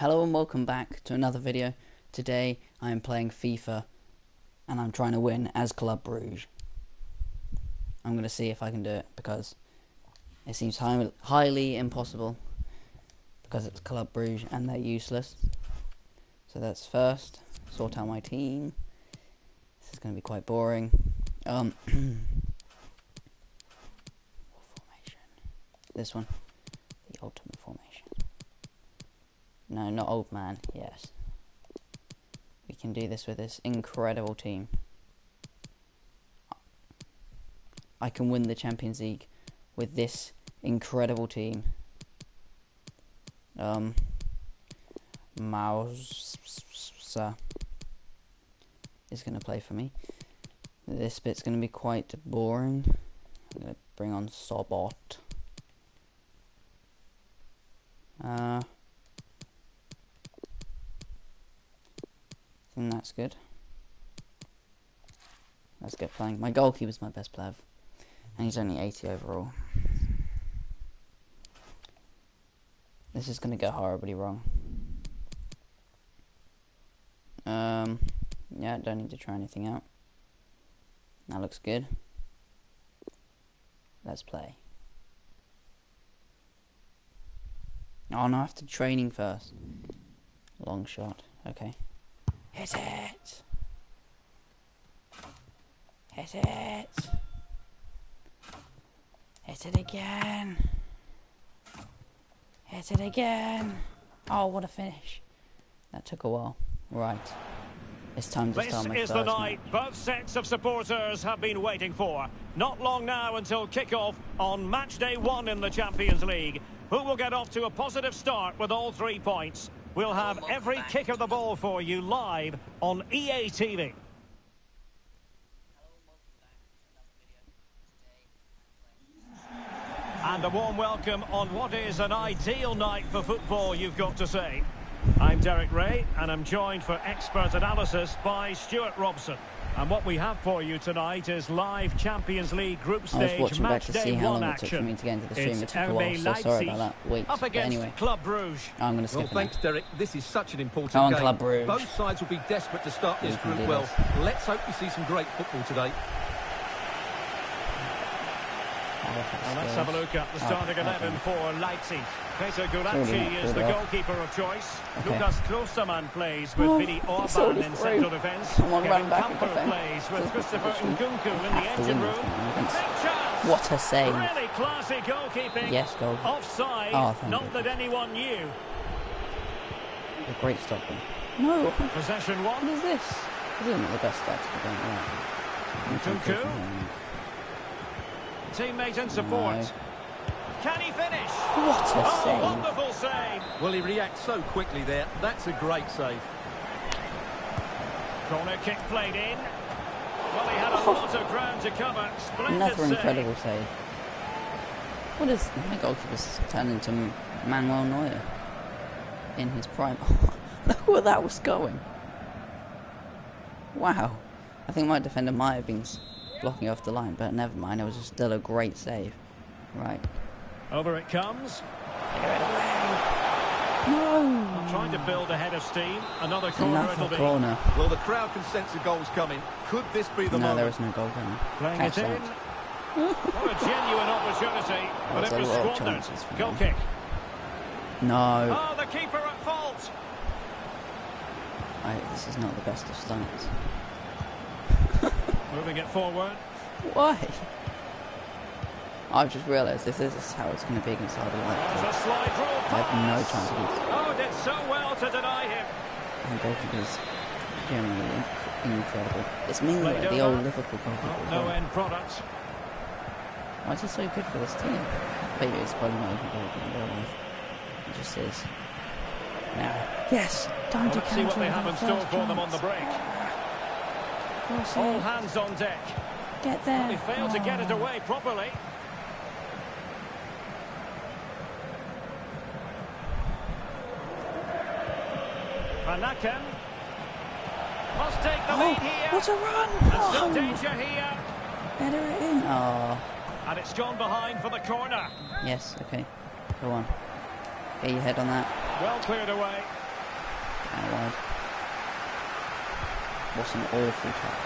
Hello and welcome back to another video. Today I am playing FIFA and I'm trying to win as Club Bruges. I'm going to see if I can do it because it seems high, highly impossible because it's Club Bruges and they're useless. So that's first. Sort out my team. This is going to be quite boring. Um? This one. The ultimate formation. No, not old man. Yes. We can do this with this incredible team. I can win the Champions League with this incredible team. Um, Mouse is going to play for me. This bit's going to be quite boring. I'm going to bring on Sobot. Uh, think that's good. Let's get playing. My goalkeeper's my best player, and he's only 80 overall. This is going to go horribly wrong. Um, yeah, don't need to try anything out. That looks good. Let's play. Oh no, I have to training first. Long shot. Okay. Hit it! Hit it! Hit it again! Hit it again! Oh, what a finish. That took a while. Right. It's time to this start my is the night both sets of supporters have been waiting for. Not long now until kick-off on match day one in the Champions League. Who will get off to a positive start with all three points? We'll have every kick of the ball for you live on EA TV. And a warm welcome on what is an ideal night for football, you've got to say. I'm Derek Rae, and I'm joined for expert analysis by Stuart Robson. And what we have for you tonight is live Champions League group stage match day one action. It took a while, so sorry about that. Wait, up against anyway. Club Bruges. I'm going to skip Well, thanks, Derek. This is such an important oh, Come on, game. Club Bruges. Both sides will be desperate to start this We can group well. this. Let's hope we see some great football today. Well, let's have a look at the starting Oh, 11 okay. for Leipzig. Peter Gulacsi is the goalkeeper of choice. Okay. Lukas Klostermann plays with Oh, Vinny it's Orban already in central defence. Come Kevin run back and plays with Christopher position. Nkunku in the engine room. this one against- Big chance! What a save. Really classy goalkeeping. Yes, goal. Offside. Oh, Not you. that anyone knew. A great stop. No, Possession one. is this? This isn't the best stats for going right. Nkunku. Teammate and support. No. Can he finish? What a Oh, save. wonderful save. Well, he reacts so quickly there. That's a great save. Corner kick played in. Well, he had a oh. lot of ground to cover. Splendid Another save. incredible save. What is my goalkeeper's turned into Manuel Neuer in his prime? Look where that was going. Wow. I think my defender might have been s- blocking off the line, but never mind. It was still a great save. Right. Over it comes. No. I'm Trying to build ahead of steam. Another corner Another it'll be. corner. Well, the crowd can sense the goals coming. Could this be the No, there moment? is no goal coming. Playing Catch it in. What a genuine opportunity, but There's it a was squandered. Goal them. kick. No. Oh, the keeper at fault. I, this is not the best of starts. Moving it forward. Why? I've just realised this is how it's going to be against Hardy There's Light. a slide rule I have no chance against Oh, did so well to deny him. My goalkeeper is generally inc- incredible. It's Mingler, Played the old Liverpool goalkeeper. Oh, no end product. Why is he so good for this team? But he's probably not even goalkeeper in real life. He just is. Now, yes, time Well, to let's see what they have in store for them on the break. Cross All it. hands on deck. Get there. They failed to get it Oh. away properly. Vanaken must take the Oh, lead here. what a run! And still Oh, danger here. better it in. Oh, ah. And it's gone behind for the corner. yes, okay. Go on. Get your head on that. Well cleared away. Out wide. What's an awful touch.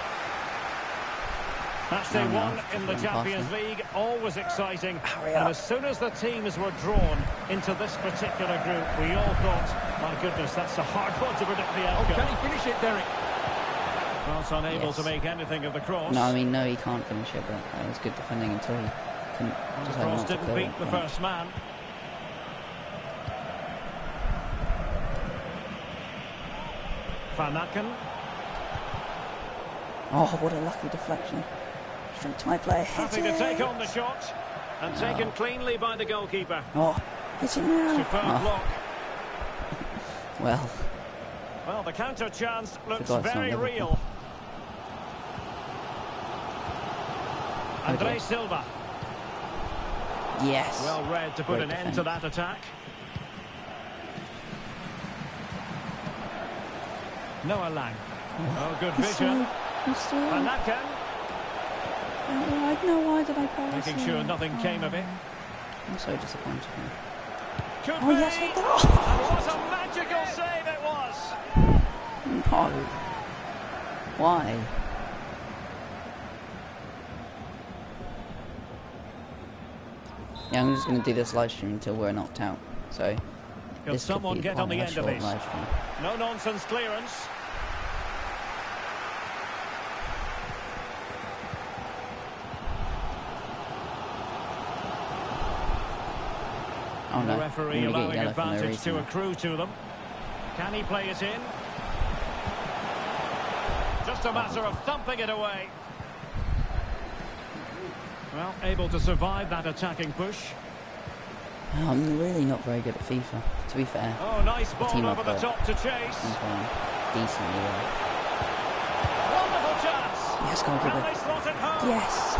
Match day No, no, one in the Champions. League, always exciting. Hurry And as soon as the teams were drawn into this particular group, we all thought, my goodness, that's a hard one to predict the Oh, outcome. can he finish it, Derek? Well, unable Yes. to make anything of the cross. No, I mean, no, he can't finish it, but uh, it was good defending until he couldn't And the cross didn't beat it. the Yeah. first man. Vanaken. Oh, what a lucky deflection. Straight to my player. Happy to take on the shot. And taken cleanly by the goalkeeper. Oh, hit it now. Superb Oh, block. well, Well, the counter chance looks Forgot it's not very real. Andre Okay. Silva. yes. Well read to put Great an end to that attack. Noah Lang. Oh, oh good vision. Still, he's still Van out Aken. wide. No, why did I pass Making him? sure nothing came of it. I'm so disappointed. now. Oh, be. yes, it And does. what a magical save it was. No. Why? Yeah, I'm just going to do this live stream until we're knocked out. So, Can this someone could be get on the end of this? No nonsense clearance. Oh no, the referee allowing advantage to accrue to them. Can he play it in? Just a matter of thumping it away. Well, able to survive that attacking push. Oh, I'm really not very good at FIFA, to be fair. Oh, nice ball team over the top to chase. Decently well. Wonderful chance. Yes, goalkeeper. they slot it? Yes!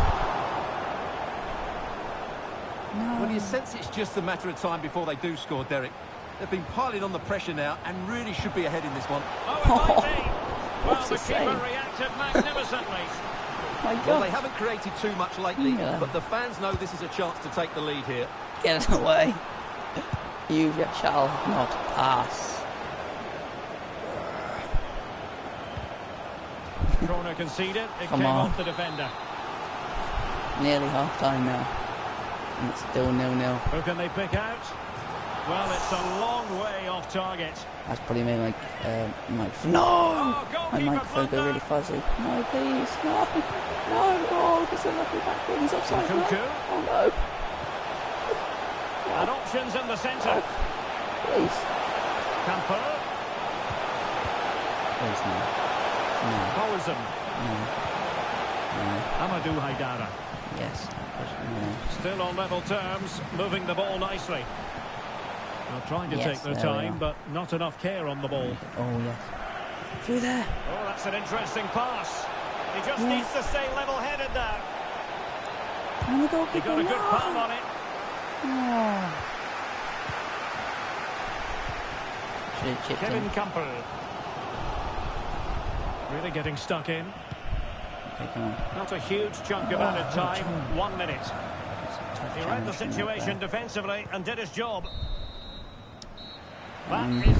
No. Well, you sense it's just a matter of time before they do score, Derek. They've been piling on the pressure now and really should be ahead in this one. Oh, it might be. Well, What's the the keeper reacted magnificently. My Well, they haven't created too much lately, Yeah. but the fans know this is a chance to take the lead here. get away. You shall not pass. Corner conceded. It Come came on. off the defender. Nearly half time now. And it's still nil-nil. Who can they pick out? Well, it's a long way off target. That's probably made my uh. No! Oh, My microphone go really fuzzy. No, please, no, no, oh, because they're looking back. He's offside. No. Oh And options in the centre. no, please. Kampl. Please, no. No, Bozen. no, no, Amadou Haidara. yes. No. Still on level terms, moving the ball nicely. Well, trying to Yes, take their time, but not enough care on the ball. Oh, yes. Through there. Oh, that's an interesting pass. He just Yes. needs to stay level-headed now. And the He goalkeeper. got a good no. palm on it. Oh. Should have chipped Kevin. Kampl. Really getting stuck in. Okay, come on. Not a huge chunk of Oh, added time. One minute. It's a tough He read the challenge from that situation defensively and did his job. That is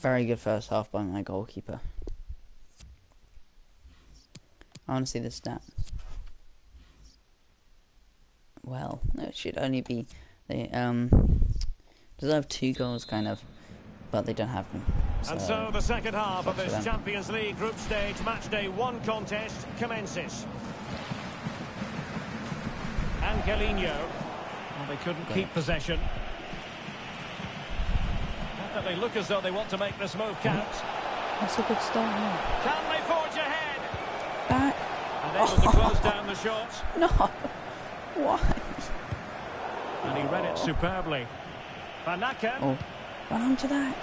Very good first half by my goalkeeper. I want to see the stat. Well, it should only be they um deserve two goals kind of, but they don't have them. And so the second half of this. Champions League group stage match day one contest commences. Angelino. Well, they couldn't Okay. keep possession. Not that they look as though they want to make this move count. That's a good start. here. Can they forge ahead? Back. And able to close oh. down the shot. No. Why? And he read it superbly. Vanaken. Oh, run onto that.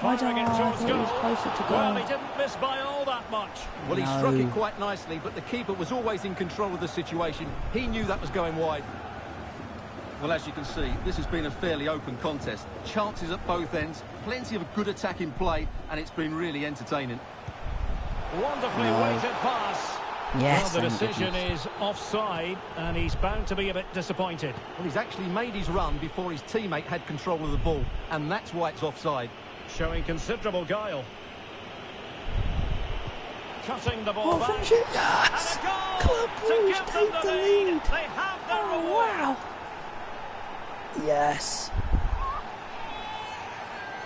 Why Firing don't I towards thought he was closer to Well, he didn't miss by all that much. Well, he struck it quite nicely, but the keeper was always in control of the situation. He knew that was going wide. Well, as you can see, this has been a fairly open contest. Chances at both ends, plenty of good attacking play, and it's been really entertaining. Wonderfully No. weighted pass. Yes. well, the decision goodness. is offside, and he's bound to be a bit disappointed. Well, he's actually made his run before his teammate had control of the ball, and that's why it's offside. Showing considerable guile. Cutting the ball Oh, back. Yes! And a goal Club to give them take the the lead. lead. They have their Oh, reward. wow! Yes!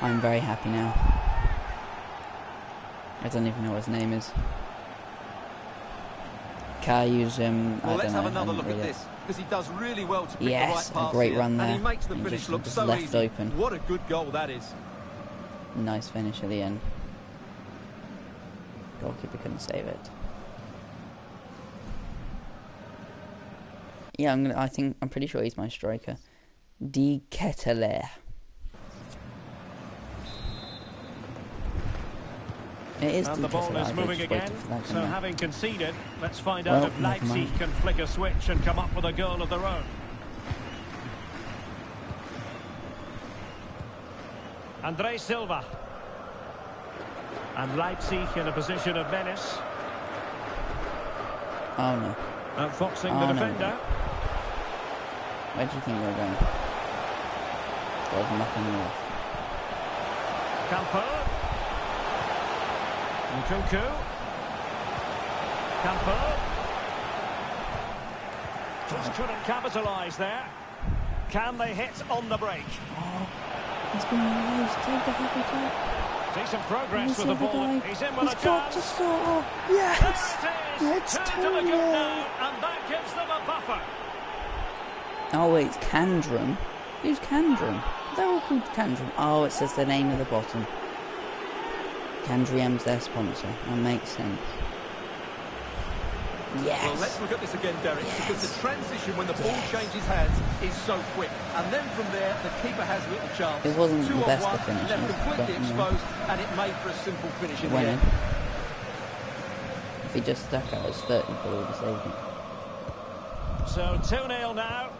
I'm very happy now. I don't even know what his name is. Use him? Well, I let's don't have know. I another haven't look at really- this because he does really well to pick Yes, the right a great here, run and he there. makes the And finish just- look just so left easy. open. What a good goal that is. Nice finish at the end. Goalkeeper couldn't save it. Yeah, I'm gonna. I think I'm pretty sure he's my striker. De Ketelaere. It is And the ball is moving again. So having conceded, let's find Well, out if Leipzig can flick a switch and come up with a goal of their own. Andre Silva. And Leipzig in a position of menace. Oh no. Outfoxing Oh, the no. defender. Where do you think we're going? There's nothing left. Kampl. Nkunku. Kampl. Just couldn't capitalise there. Can they hit on the break? Oh, he's been released. Take the heavy tap. Decent progress He's with the the ball. guy. He's in with He's a got to chance. score. There Yes. it is. It's Two to the good nil. now, and that gives them a buffer. Oh wait, it's Candrum. Who's Candrum? They're all called Candrum. Oh, it says the name at the bottom. Candriam's their sponsor. That makes sense. Yes. Well, let's look at this again, Derek, because the transition when the ball Yes. changes hands is so quick. And then from there, the keeper has little chance. It wasn't Two the best one, definition, Left completely but, yeah. exposed, and it made for a simple finish in It the end. If he just stuck out his foot, he could have saved it. So 2 0 now.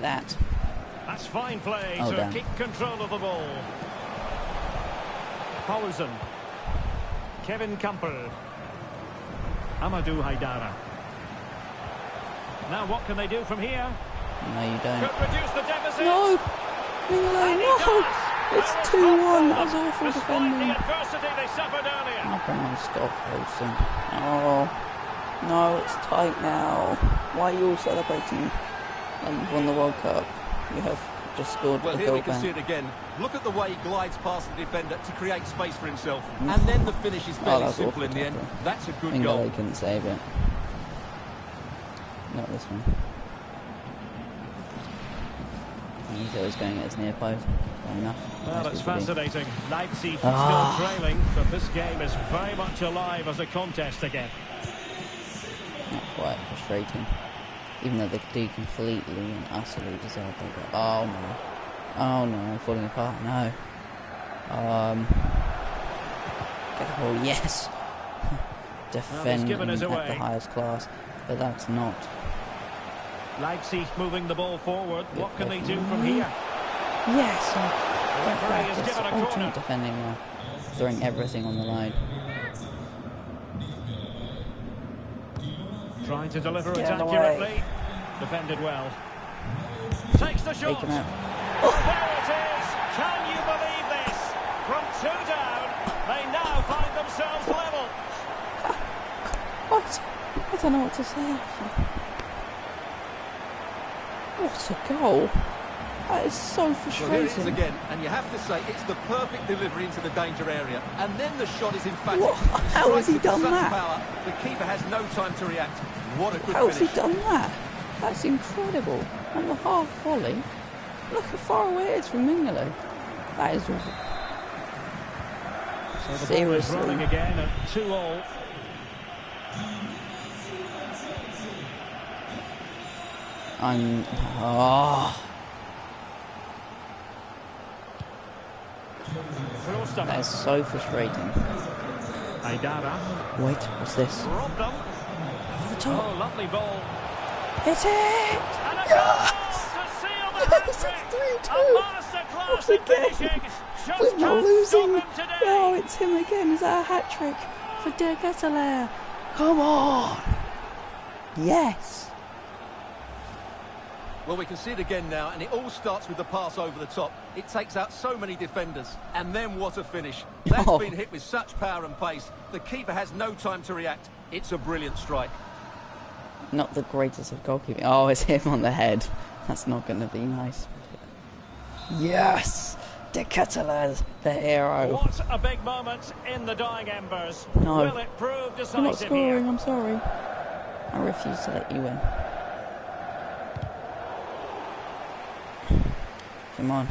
Get that. That's fine play Oh, to damn. keep control of the ball. Poulsen. Kevin Kampl. Amadou Haidara. Now what can they do from here? No, you don't. Could reduce the deficit. No! No! It's They 2 were 1. told That was awful Despite defending. the adversity they suffered earlier. Oh, come on, stop, Wilson. Oh. No, it's tight now. Why are you all celebrating like you've won the World Cup? You have just scored Well, a here goal we can see it again. Look at the way he glides past the defender to create space for himself. And then the finish is Oh, fairly that's simple in the end. That's a good goal. Mingler couldn't save it. Not this one. Ito is going at his near post. Fair enough. Well, Nice it's good to do. fascinating. Leipzig Ah. still trailing, but this game is very much alive as a contest again. Not quite frustrating. Even though they do completely and utterly deserve their goal. Oh no. Oh no, I'm falling apart. No. Um. Get the ball. Yes. Defend given us at the highest class, but that's not. Leipzig moving the ball forward. What can they do from here? Yes. Get back. It's given a corner. ultimate defending now. Throwing everything on the line. Trying to deliver it accurately. Defended well. Takes the shot. him out. There it is. Can you believe this? From two down, they now find themselves level. What? I don't know what to say. What a goal! That is so Well, here it is again, and you have to say it's the perfect delivery into the danger area. And then the shot is emphatic. What? How has he Strikes with done such that? Power, the keeper has no time to react. What a good How has he done that? That's incredible. On the half volley. Look how far away it is from Mingalo. That is So the ball is rolling again at two all. I'm. Oh, ah. that is so frustrating. Aidara. Wait, what's this? Robbed them. Over the Oh, lovely ball. Hit it! And a Yes! goal to seal the Yes, it's 3-2. A masterclass Once again. We're not losing. stop him today. Oh, it's him again. Is that a hat trick for De Ketelaere? Come on! Yes! Well, we can see it again now, and it all starts with the pass over the top. It takes out so many defenders, and then what a finish. That's Oh. been hit with such power and pace. The keeper has no time to react. It's a brilliant strike. Not the greatest of goalkeeping. Oh, it's him on the head. That's not going to be nice. Yes! De the hero. What a big moment in the dying embers. No. Will it prove You're not scoring, here? I'm sorry. I refuse to let you win. Come on.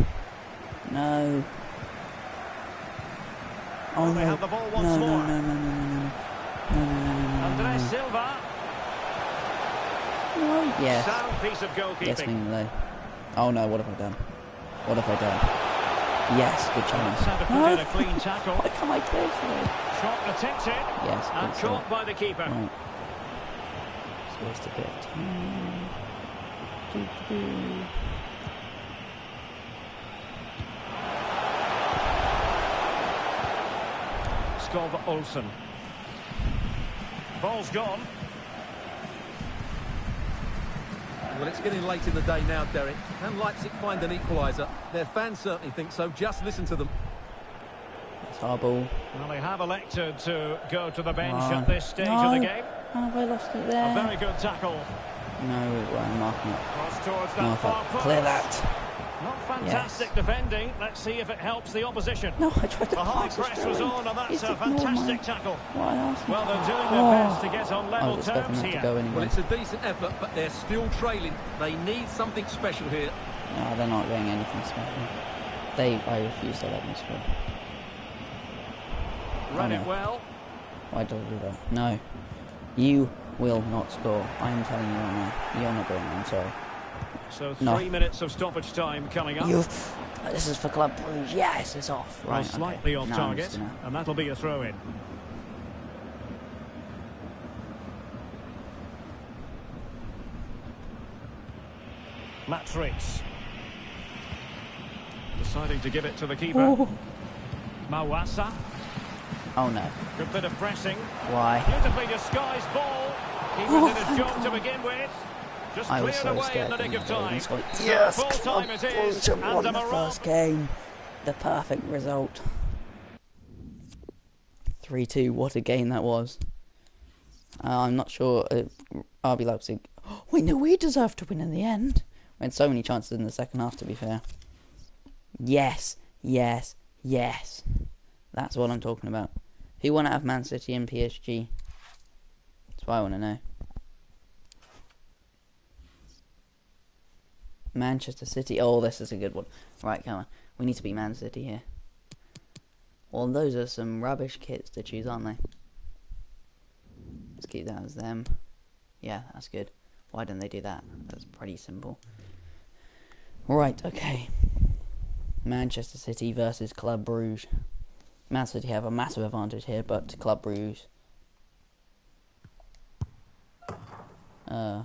No. Oh They no. have the ball no, once no, more. no, no, no, no, no, no. No, no, no, no, no, Andres no. Silva. No. Yes. Sound of Yes. Mingler. Oh no, what have I done? What have I done? Yes, good challenge. Had to put No. a clean tackle. Why can't I it? Shot attempted. Yes, And good caught shot. by the keeper. Right. Just waste a bit of time. Skov Olsen. Ball's gone. Well, it's getting late in the day now, Derek. Can Leipzig find an equaliser? Their fans certainly think so. Just listen to them. It's our ball. Well, they have elected to go to the bench Come at this stage no. of the game. How have I lost it there. A very good tackle. No, I'm marking it. Cross towards that Mark far post. Clear that. Not fantastic Yes. defending. Let's see if it helps the opposition. No, I tried to The high pass press was on, and that's He's a fantastic tackle. What I Well, they're do. doing their Oh. best to get on Oh, level it's terms here. to go Well, it's a decent effort, but they're still trailing. They need something special here. No, they're not doing anything special. They, I refuse to let them score. Run Oh, it well. Why do I do that? No. You will not score. I am telling you right now. You're not going. it, I'm sorry. So No. three minutes of stoppage time coming up. You. This is for Club Brugge. Yes, it's off. Well, Right, slightly okay. off I'm target, gonna- and that'll be a throw in. Mats Rits. Deciding to give it to the keeper. Oh. Mawasa. oh no. Good bit of pressing. Why? Beautifully disguised ball. Keeper Oh, did his job to begin with. Just I was so away scared. in the nick when of time. Yes, full Club time it is, won the first game. The perfect result. 3-2. What a game that was. Uh, I'm not sure. Uh, RB Leipzig. Wait, no, we deserved to win in the end. We had so many chances in the second half. To be fair. Yes, yes, yes. That's what I'm talking about. Who won out of Man City and PSG? That's what I want to know. Manchester City. Oh, this is a good one. Right, come on. We need to beat Man City here. Well, those are some rubbish kits to choose, aren't they? Let's keep that as them. Yeah, that's good. Why didn't they do that? That's pretty simple. Right, okay. Manchester City versus Club Bruges. Man City have a massive advantage here, but Club Bruges uh,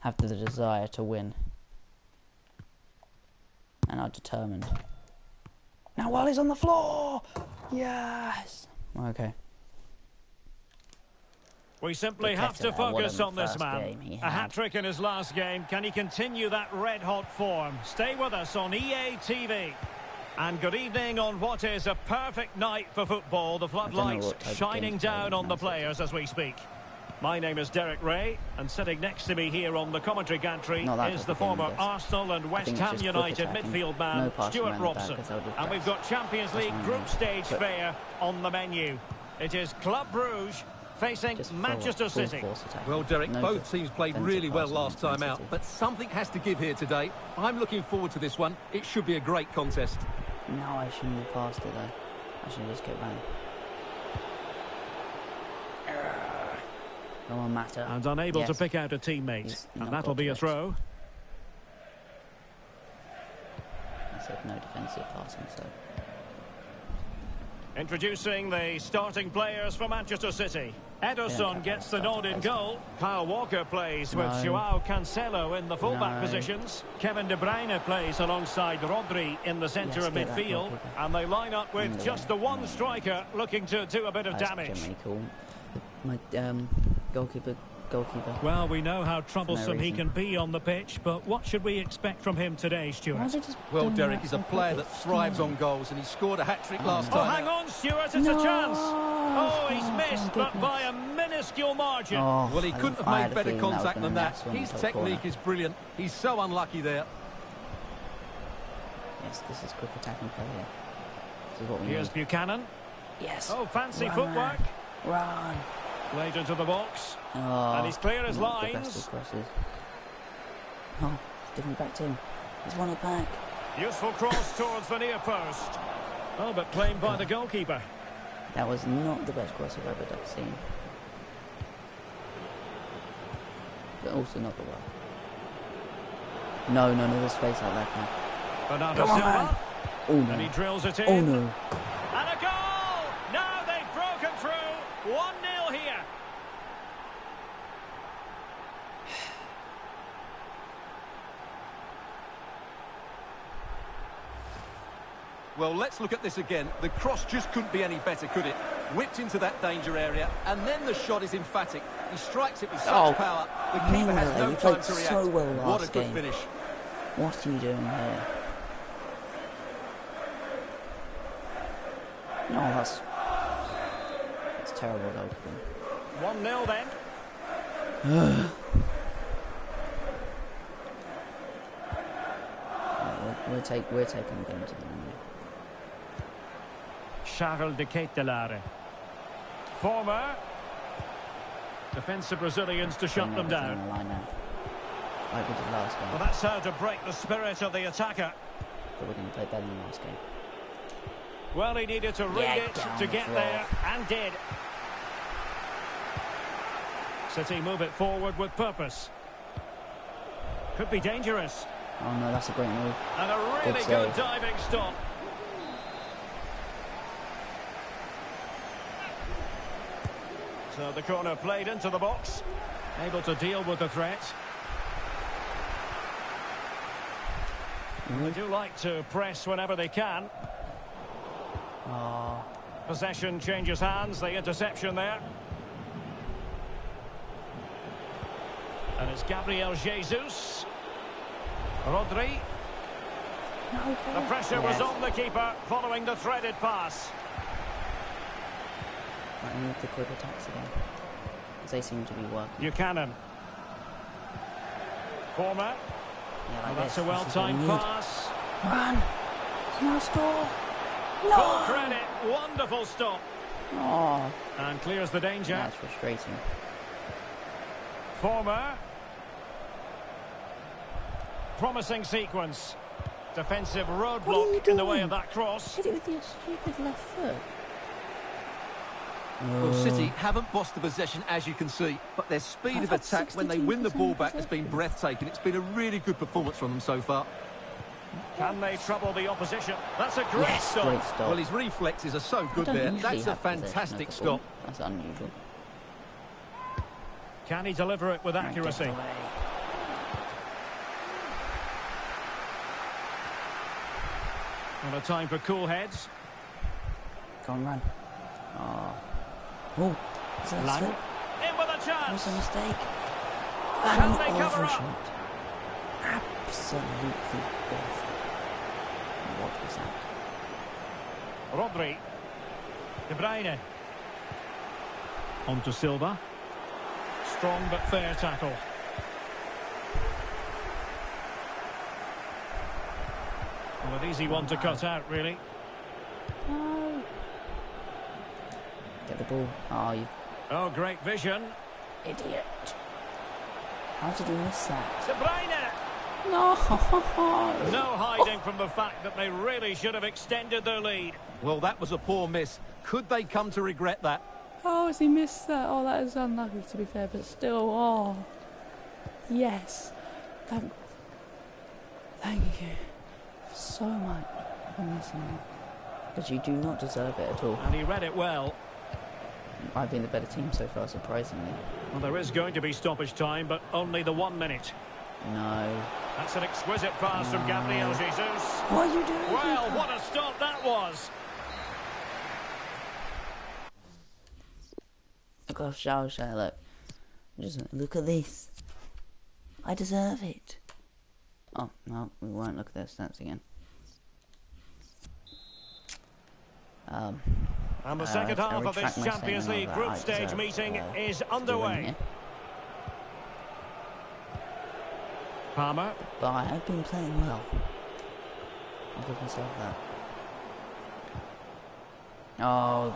have the desire to win and are determined. Now while he's on the floor, yes. Okay. We simply have to him there, what focus on this man. A hat-trick in his last game. Can he continue that red-hot form? Stay with us on EA TV. And good evening on what is a perfect night for football. The floodlights what type of shining down on the players as we speak. My name is Derek Rae, and sitting next to me here on the commentary gantry Not that is the former Arsenal and West Ham United midfield man No Stuart Robson. back, Robson. 'cause they'll just And we've got Champions League group stage But- fare on the menu. It is Club Bruges facing Just Manchester full City. Well, Derek, No both teams played really well last time out, but something has to give here today. I'm looking forward to this one. It should be a great contest. No, I shouldn't have passed it though. I should have just kept running. No matter. And unable to pick out a teammate. He's And that'll be a throw. I said no defensive passing, so Introducing the starting players for Manchester City. Ederson gets the nod in goal. Kyle Walker plays with No. Joao Cancelo in the fullback No. positions. Kevin De Bruyne plays alongside Rodri in the centre Yes, of midfield. And they line up with just the one striker looking to do a bit of that's damage. cool. My um, goalkeeper goalkeeper. Well, we know how troublesome he can be on the pitch, but what should we expect from him today, Why Stuart? is he just Well, Derek, that he's a player that thrives on goals, and he scored a hat-trick last no. Oh, time. hang on, Stuart, it's No. a chance. Oh, oh he's Oh, missed, but by a minuscule margin. Oh, Well, he I- couldn't have made better feeling that contact than that. miss when he His technique corner. is brilliant. He's so unlucky there. Yes, this is quick attacking play here. This is what we Here's need. Buchanan. Yes. Oh, fancy Run, footwork. Run. Played into the box. Oh, And he's clear as not the best lines. Oh, giving it back to him. He's won it back. Useful cross towards the near post. Oh, but claimed by the goalkeeper. That was not the best cross I've ever done- seen. But also not the worst. No, no, no, there's space out now. Bernardo Come on. Silva. Oh And he drills it in. Oh no. And a goal! Now they've broken through. 1-0 here. Well, let's look at this again. The cross just couldn't be any better, could it? Whipped into that danger area, and then the shot is emphatic. He strikes it with such Oh, power. The keeper has no time to react. so well what a last good game. finish. What are you doing here? No, that's... That's terrible goalkeeping. 1-0 then. Right, we're, we're, take, we're taking the game to the line. Charles de Ketelaere. Vormer. Defensive Brazilians to shut them down. the. Like we did last game. Well, that's how to break the spirit of the attacker. But going to play better than last game. Well, he needed to read Yeah, it to get floor. there, and did. City move it forward with purpose. Could be dangerous. Oh no, that's a great move. And a really Good good diving stop. So the corner played into the box. Able to deal with the threat. They do like to press whenever they can. Oh, Possession changes hands, the interception there. And it's Gabriel Jesus. Rodri. no, The pressure was on the keeper following the threaded pass. Right, I need the quick attacks again. 'Cause they seem to be working. Buchanan. Vormer. Yeah, Well, like that's this. a This is what we well-timed pass. Man, No score! Full No! credit. Wonderful stop. Oh, And clears the danger. that's frustrating. Vormer. Promising sequence. Defensive What are you roadblock in the way of that cross. Hit it with your stupid left foot. Well, uh. City haven't bossed the possession, as you can see, but their speed of attack when they win the ball back has been breathtaking. It's been a really good performance from them so far. Can they trouble the opposition? That's a great Yes, stop. great stop. Well, his reflexes are so good there. That's a have possession of fantastic stop. That's unusual. Can he deliver it with accuracy? away. And a time for cool heads. Go on, run. Oh. Oh, is that a Lang. In with a That was a mistake. Can An they cover up? Absolutely awful. What was that? Rodri. De Bruyne. On to Silva. Strong but fair tackle. Well, an easy one to cut out, really. No. Get the ball. Oh, you Oh, great vision. idiot. How did he miss that? De Bruyne. No. No hiding from the fact that they really should have extended their lead. Well, that was a poor miss. Could they come to regret that? Oh, has he missed that? Oh, that is unlucky to be fair, but still, oh. Yes. Thank, thank you so much for missing that. But you do not deserve it at all. And he read it well. I've been the better team so far, surprisingly. Well, there is going to be stoppage time, but only the one minute. No. That's an exquisite pass from Gabriel Jesus. What are you doing? Well, what a stop that was. Look, I'll show, show, look. Just look at this. I deserve it. Oh no, we won't look at their stats again. Um, And the Uh, second half of this Champions League group stage meeting uh, is underway. Palmer. But I have been playing well. I'll give myself that. Oh,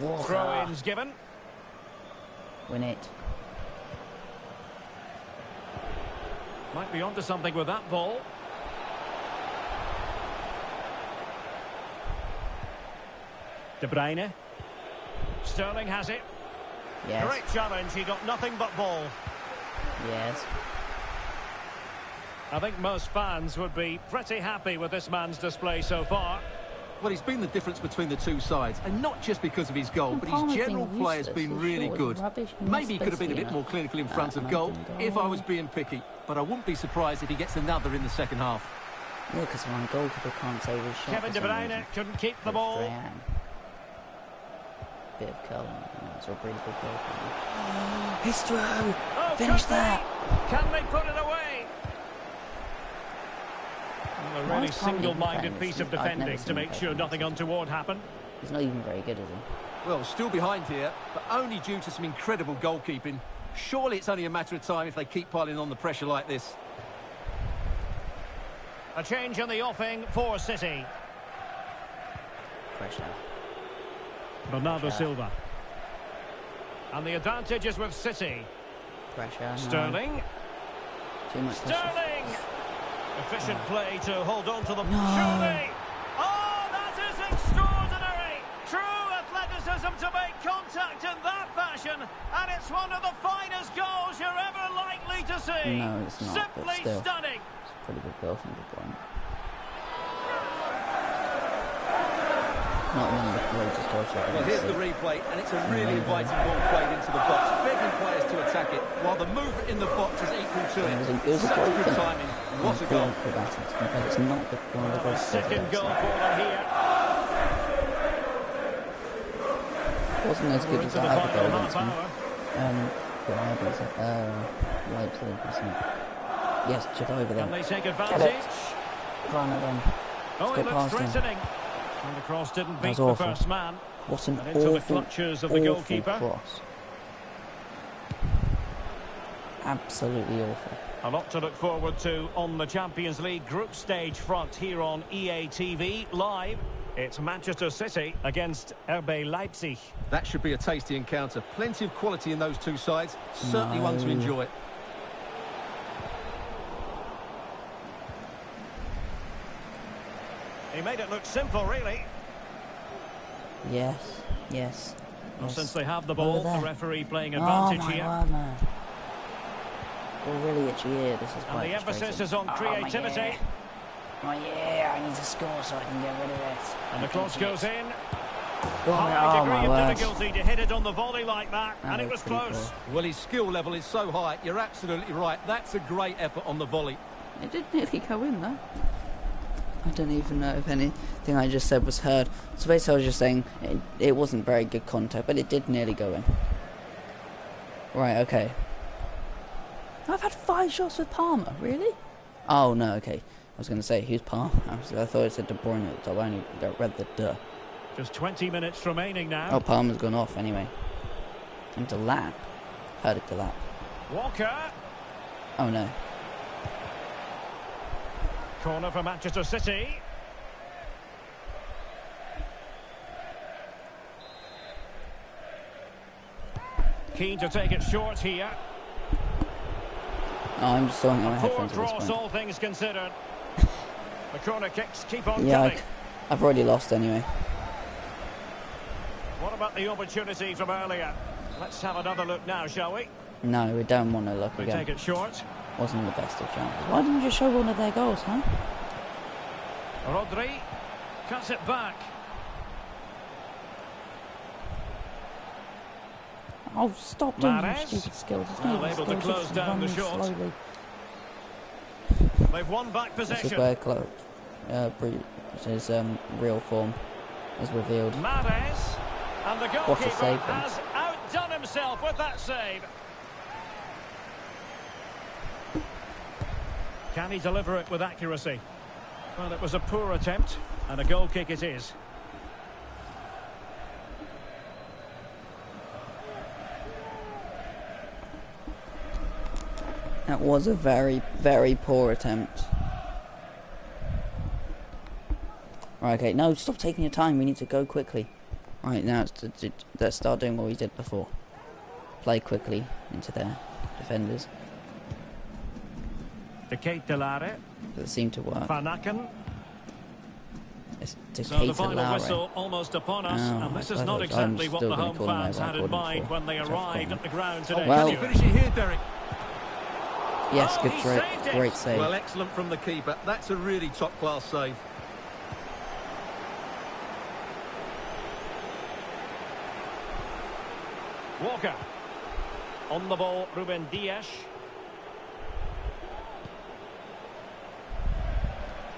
Walker. Throw-ins given. Win it. Might be onto something with that ball. De Bruyne. Sterling has it. Yes. Great challenge. He got nothing but ball. Yes. I think most fans would be pretty happy with this man's display so far. Well, he's been the difference between the two sides, and not just because of his goal, but his general play has been really good. Maybe he could have been a bit more know. clinical in front of goal I didn't go if I was being picky, but I wouldn't be surprised if he gets another in the second half. Yeah, because my goalkeeper can't save his shot. Kevin De Bruyne couldn't keep the With ball. Strahan. Bit of curling. You know, it's a really good goal. His throw! Oh, Finish could be. that! Can they put it away? Well, a really is Palmer even single-minded piece of defending to make sure nothing untoward happened. He's not even very good, is he? Well, still behind here, but only due to some incredible goalkeeping. Surely it's only a matter of time if they keep piling on the pressure like this. A change in the offing for City. Pressure. Bernardo Silva. And the advantage is with City. Pressure. no. Sterling. Too much pressure. Sterling! Efficient play to hold on to the... No. Surely! Oh, that is extraordinary! True athleticism to make contact in that fashion, and it's one of the finest goals you're ever likely to see. No, it's not, Simply stunning. It's a pretty good goal from De Bruyne. Not one of the greatest goals I've Well, ever here's the replay, and it's a really inviting ball played into the box, begging players to attack it, while the movement in the box is equal to It was a, it. it was a Such goal good for- timing. What a for goal. acrobatics, but it's not the, one of the greatest Second goal seen. for here. wasn't as good as into I the had the final goal against them. hour. Um, but I was, uh, Leipzig, wasn't it? Yes, chip over Can them. they take Get advantage? it. Run at them. Oh, go it looks past him. Threatening. And the cross didn't That beat was the awful. first man. What an And into the awful, clutches of the awful goalkeeper. cross. Absolutely awful. A lot to look forward to on the Champions League group stage front here on EA TV live. It's Manchester City against RB Leipzig. That should be a tasty encounter. Plenty of quality in those two sides. Certainly one to enjoy. He made it look simple, really. Yes, yes. Well, yes. since they have the ball, the referee playing oh advantage my here. word, man. Got really itchy ear. This is And the emphasis is on Oh, creativity. Oh, ear. my ear. I need to score so I can get rid of it. And the cross goes in. Oh, High oh degree my of word. difficulty to hit it on the volley like that. That and it was was close. poor. Well, his skill level is so high. You're absolutely right. That's a great effort on the volley. It did nearly go in though. I don't even know if anything I just said was heard. So basically, I was just saying it, it wasn't very good contact, but it did nearly go in. Right, okay. I've had five shots with Palmer, really? Oh no, okay. I was going to say who's Palmer. I, was, I thought it said De Bruyne at the top. I only read the duh. Just 20 minutes remaining now. Oh, Palmer's gone off anyway. And Delap. Heard it Delap. Walker. Oh no. Corner for Manchester City. Keen to take it short here. Oh, I'm just out my headphones at this point. all things considered. the corner kicks keep on Yeah, coming. I've already lost anyway. What about the opportunity from earlier? Let's have another look now, shall we? No, we don't want to look We again. take it short. Wasn't the best of chances. Why didn't you show one of their goals, huh? Rodri cuts it back. Oh, stop doing your stupid skills. It's not able to close it's down the shot. Slowly. They've won back possession. This is where Clo- uh, Bruce's um, real form is revealed. Mahrez. And the What a goalkeeper save has outdone himself with that save. Can he deliver it with accuracy? Well, it was a poor attempt, and a goal kick it is. That was a very, very poor attempt. Right, okay, no, stop taking your time. We need to go quickly. Right, now it's to, to, let's start doing what we did before. Play quickly into their defenders. De Ketelaere, That seemed to work. Van Aken. It's to So the final Lara. whistle almost upon us, Oh, and this is not thought- I'm exactly what the home fans had in mind before. when they arrived at the ground Oh, today. Well- can he finish it here, Derek? Yes, Oh, good he great, great save. Well, excellent from the keeper. That's a really top-class save. Walker. On the ball, Ruben Dias.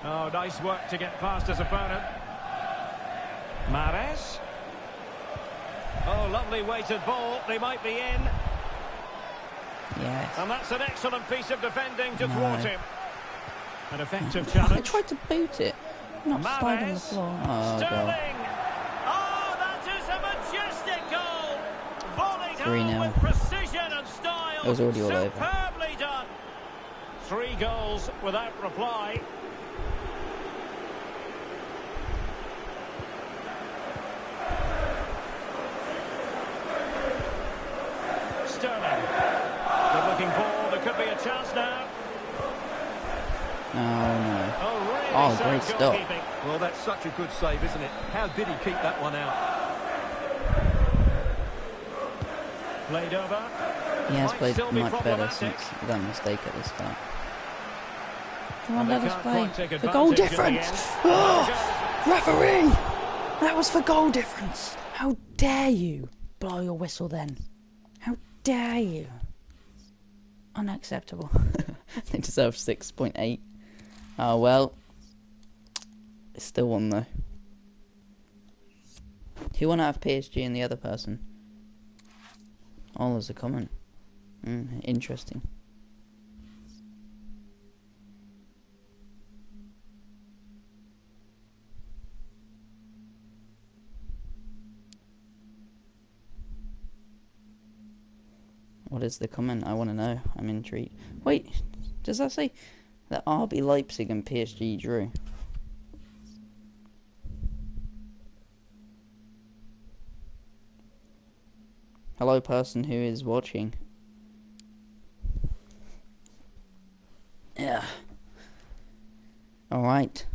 Oh, nice work to get past his opponent. Mahrez. Oh, lovely weighted ball. They might be in. yes. And that's an excellent piece of defending to No. thwart him. An effective challenge. I tried to boot it. Not slide on the floor. Oh, Sterling. Oh, that is a majestic goal. Volleyed Three home with precision and style. It was already all over. Superbly done. Three goals without reply. Sterling. Good looking ball. There could be a chance now. Oh, no. Oh, really Oh, great stop. Well, that's such a good save, isn't it? How did he keep that one out? Played over. He has played much better since that mistake at the start. Come on, let us play. quite take For goal advantage the difference! end. Oh, referee! That was for goal difference! How dare you blow your whistle then? How dare you? Unacceptable. they deserve 6.8. Oh well. It's still one though. Who out of PSG and the other person? All as a comment. Mm, interesting. What is the comment? I want to know. I'm intrigued. Wait, does that say that RB Leipzig and PSG drew? Hello, person who is watching. Yeah. Alright.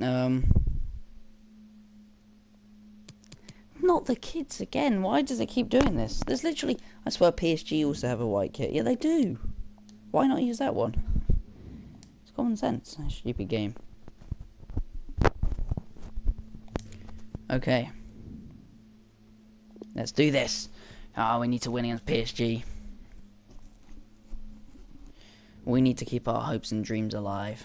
Um. Not the kids again. Why does it keep doing this? There's literally. I swear PSG also have a white kit. Yeah, they do. Why not use that one? It's common sense. Stupid game. Okay. Let's do this. Ah, we need to win against PSG. We need to keep our hopes and dreams alive.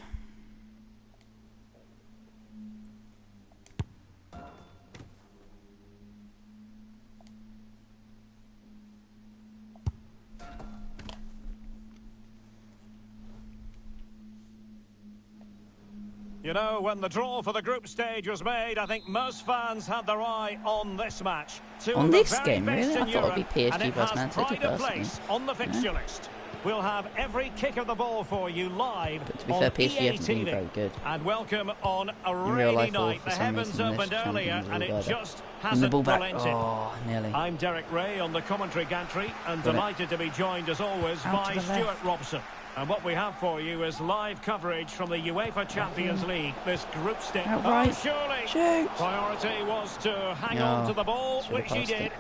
You know, when the draw for the group stage was made, I think most fans had their eye on this match. Two On this game, really? I in thought it'd be PSG it has Man City personally. on the fixture list. We'll have every kick of the ball for you live But to be on fair, PSG EA haven't been TV. very good. And welcome on a real rainy life, night. The heavens opened earlier, and it just And the hasn't ball back. relented. Oh, nearly. I'm Derek Rae on the commentary gantry and Got it. delighted to be joined as always Out by Stewart. Robson. And what we have for you is live coverage from the UEFA Champions League, this group stage. Outright. Oh, surely. Shoot! Priority was to hang No, on to the ball, should've which he did. it.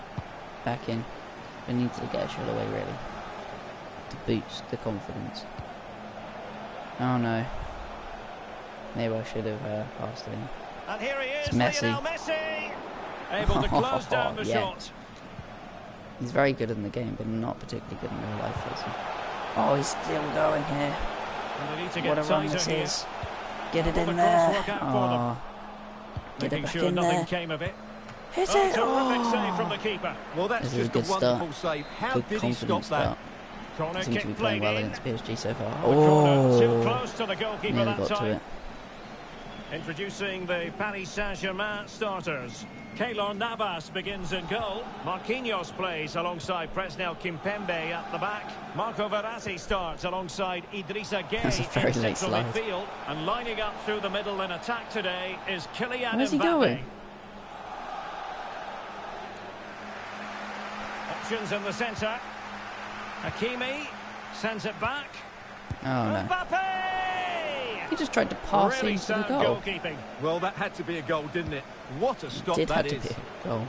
Back in. We need to get a shot away, really. To boost the confidence. Oh no. Maybe I should have uh, passed it in. And here he is, It's Messi. Lionel Messi. Able to close down the Yeah. shot. He's very good in the game, but not particularly good in real life, is he? Oh, he's still going here. And they get What a run this here. is. Get it in there. cross work out for them? Oh, get it back sure in nothing there. came of it. Hit Oh, it! terrific save from Oh. the keeper. Well, that's This is a just a good start. wonderful save. How Good did he stop confidence that? start. Corner Seem to be playing well in. against PSG so far. Oh, the corner too Oh, close to the goalkeeper nearly that got to time. it. Introducing the Paris Saint-Germain starters. Keylor Navas begins in goal. Marquinhos plays alongside Presnel Kimpembe at the back. Marco Verratti starts alongside Idrissa Gueye That's a very in central slide. midfield. And lining up through the middle in attack today is Kylian Where's he Mbappe. going? Options in the centre. Hakimi sends it back. Oh no. Mbappe! He just tried to pass really into the goal. Well, that had to be a goal, didn't it? What a stop Did that have to is. be a goal.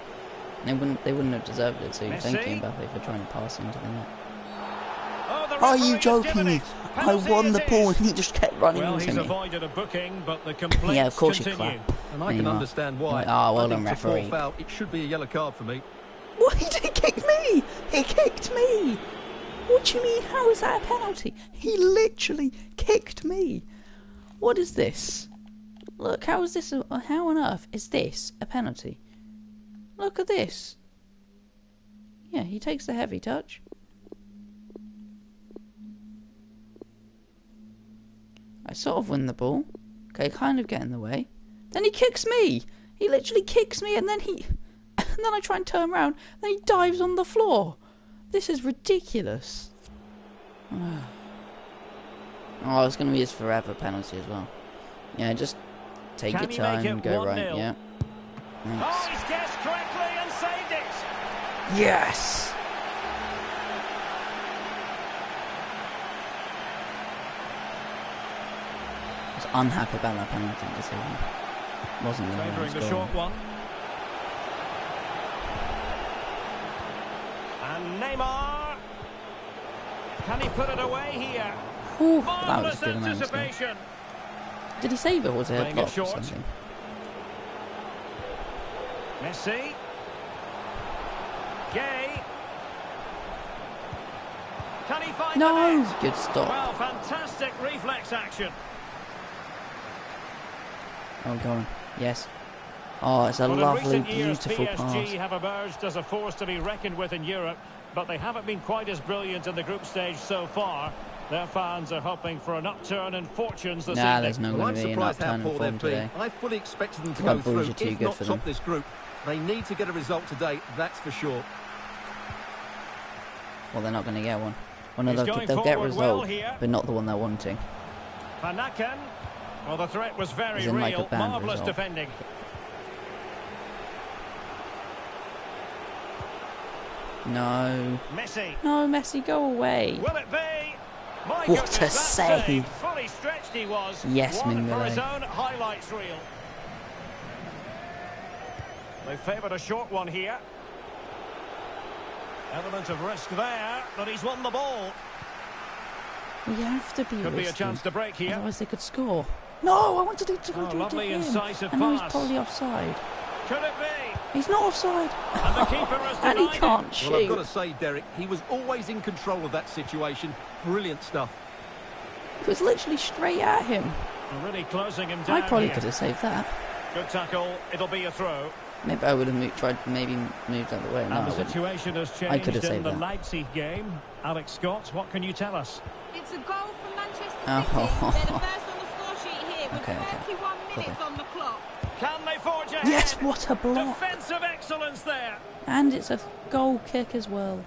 They wouldn't. They wouldn't have deserved it. So thank you, Messi. Mbappe, for trying to pass into the net. Oh, the Are you joking me? I won the ball and he just kept running Well, into he's me. avoided a booking, but the complaints Yeah, of course you continue. clap. And I can are. understand why. Ah, well I done, think it's a referee. foul. It should be a yellow card for me. What? He did kick me! He kicked me! What do you mean? How is that a penalty? He literally kicked me! What is this? Look, how is this? How on earth is this a penalty? Look at this. Yeah, he takes the heavy touch. I sort of win the ball. Okay, kind of get in the way. Then he kicks me! He literally kicks me and then he. And then I try and turn around, then he dives on the floor. This is ridiculous. Oh, it's going to be his forever penalty as well. Yeah, just take Can your time and go right. 1-0? Yeah. Oh, he's guessed correctly and saved it. Yes! I was unhappy about that penalty decision. Wasn't the Favouring the short one. And Neymar. Can he put it away here? Whew, that was good anticipation. Did he save it or was it a block or something? Messi. Gueye. Can he find No! Good stop. Well, fantastic reflex action. Oh, go on. Yes. Oh, it's a Well, lovely, recent years, beautiful PSG pass. have emerged as a force to be reckoned with in Europe, but they haven't been quite as brilliant in the group stage so far. Their fans are hoping for an upturn in fortunes this Nah, evening. there's no Well, going I'm to be an surprised how upturn in poor form they've today. been. I fully expected them to go through, too if good not for top them. this group. They need to get a result today, that's for sure. Well, they're not going to get one. Well, no, He's they'll, they'll get a forward well result, but not the one they're wanting. Van Well, the threat was very As in, like, real. bad Marvellous result. defending. No. Messi. No, Messi, go away. Will it be? What a save. Fully stretched he was. Yes, One for Mignolet. his own highlights reel. They favoured a short one here. Element of risk there, but he's won the ball. We have to be Could be a chance to break here. Otherwise, they could score. No, I wanted to do, to Oh, do lovely incisive I know he's pass. probably offside. Could it be? He's not offside. And the keeper has and he can't shoot. Well, I've got to say, Derek, he was always in control of that situation. Brilliant stuff. It was literally straight at him. Really closing him down I probably here. could have saved that. Good tackle. It'll be a throw. Maybe I would have moved, tried maybe moved out of the way. No, and the situation has changed I could changed have in the that. Leipzig game. Alex Scott, what can you tell us? It's a goal for Manchester Oh. City. They're Okay, okay. Okay. on the clock. Can they forge ahead? Yes, what a block! Defensive excellence there. And it's a goal kick as well.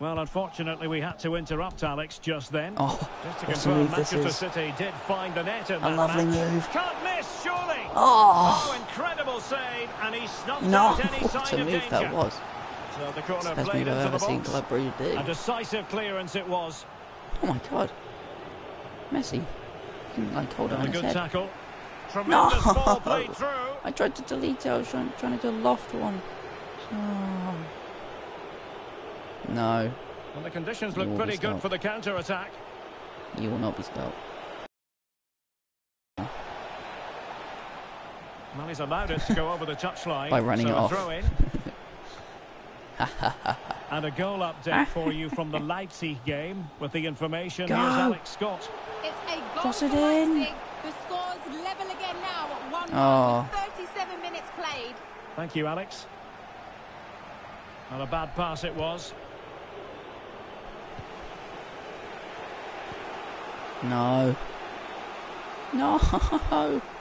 Well, unfortunately, we had to interrupt Alex just then. Oh, just to confirm, move this Manchester is. City did find the net in A that lovely match. move. Can't miss, surely. Oh, Oh, incredible save, and he snuffed no! out any What sign a move danger. that was. So the corner Best played into ever the seen box. Club do. A decisive clearance it was. Oh my god. Messi. Can like hold on his good head. tackle. Tremendous No! ball played through. I tried to delete it, I was trying, trying to do a loft one. Oh. No, And the conditions You look pretty good for the counter-attack. you will not be stopped. Well, he's allowed it to go over the touchline. By running so it off. and a goal update ah. for you from the Leipzig game with the information. Go. Here's Alex Scott. It's a goal Cross it in. The score's level again now at 1 oh. 37 minutes played. Thank you, Alex. Not a bad pass it was. No. No.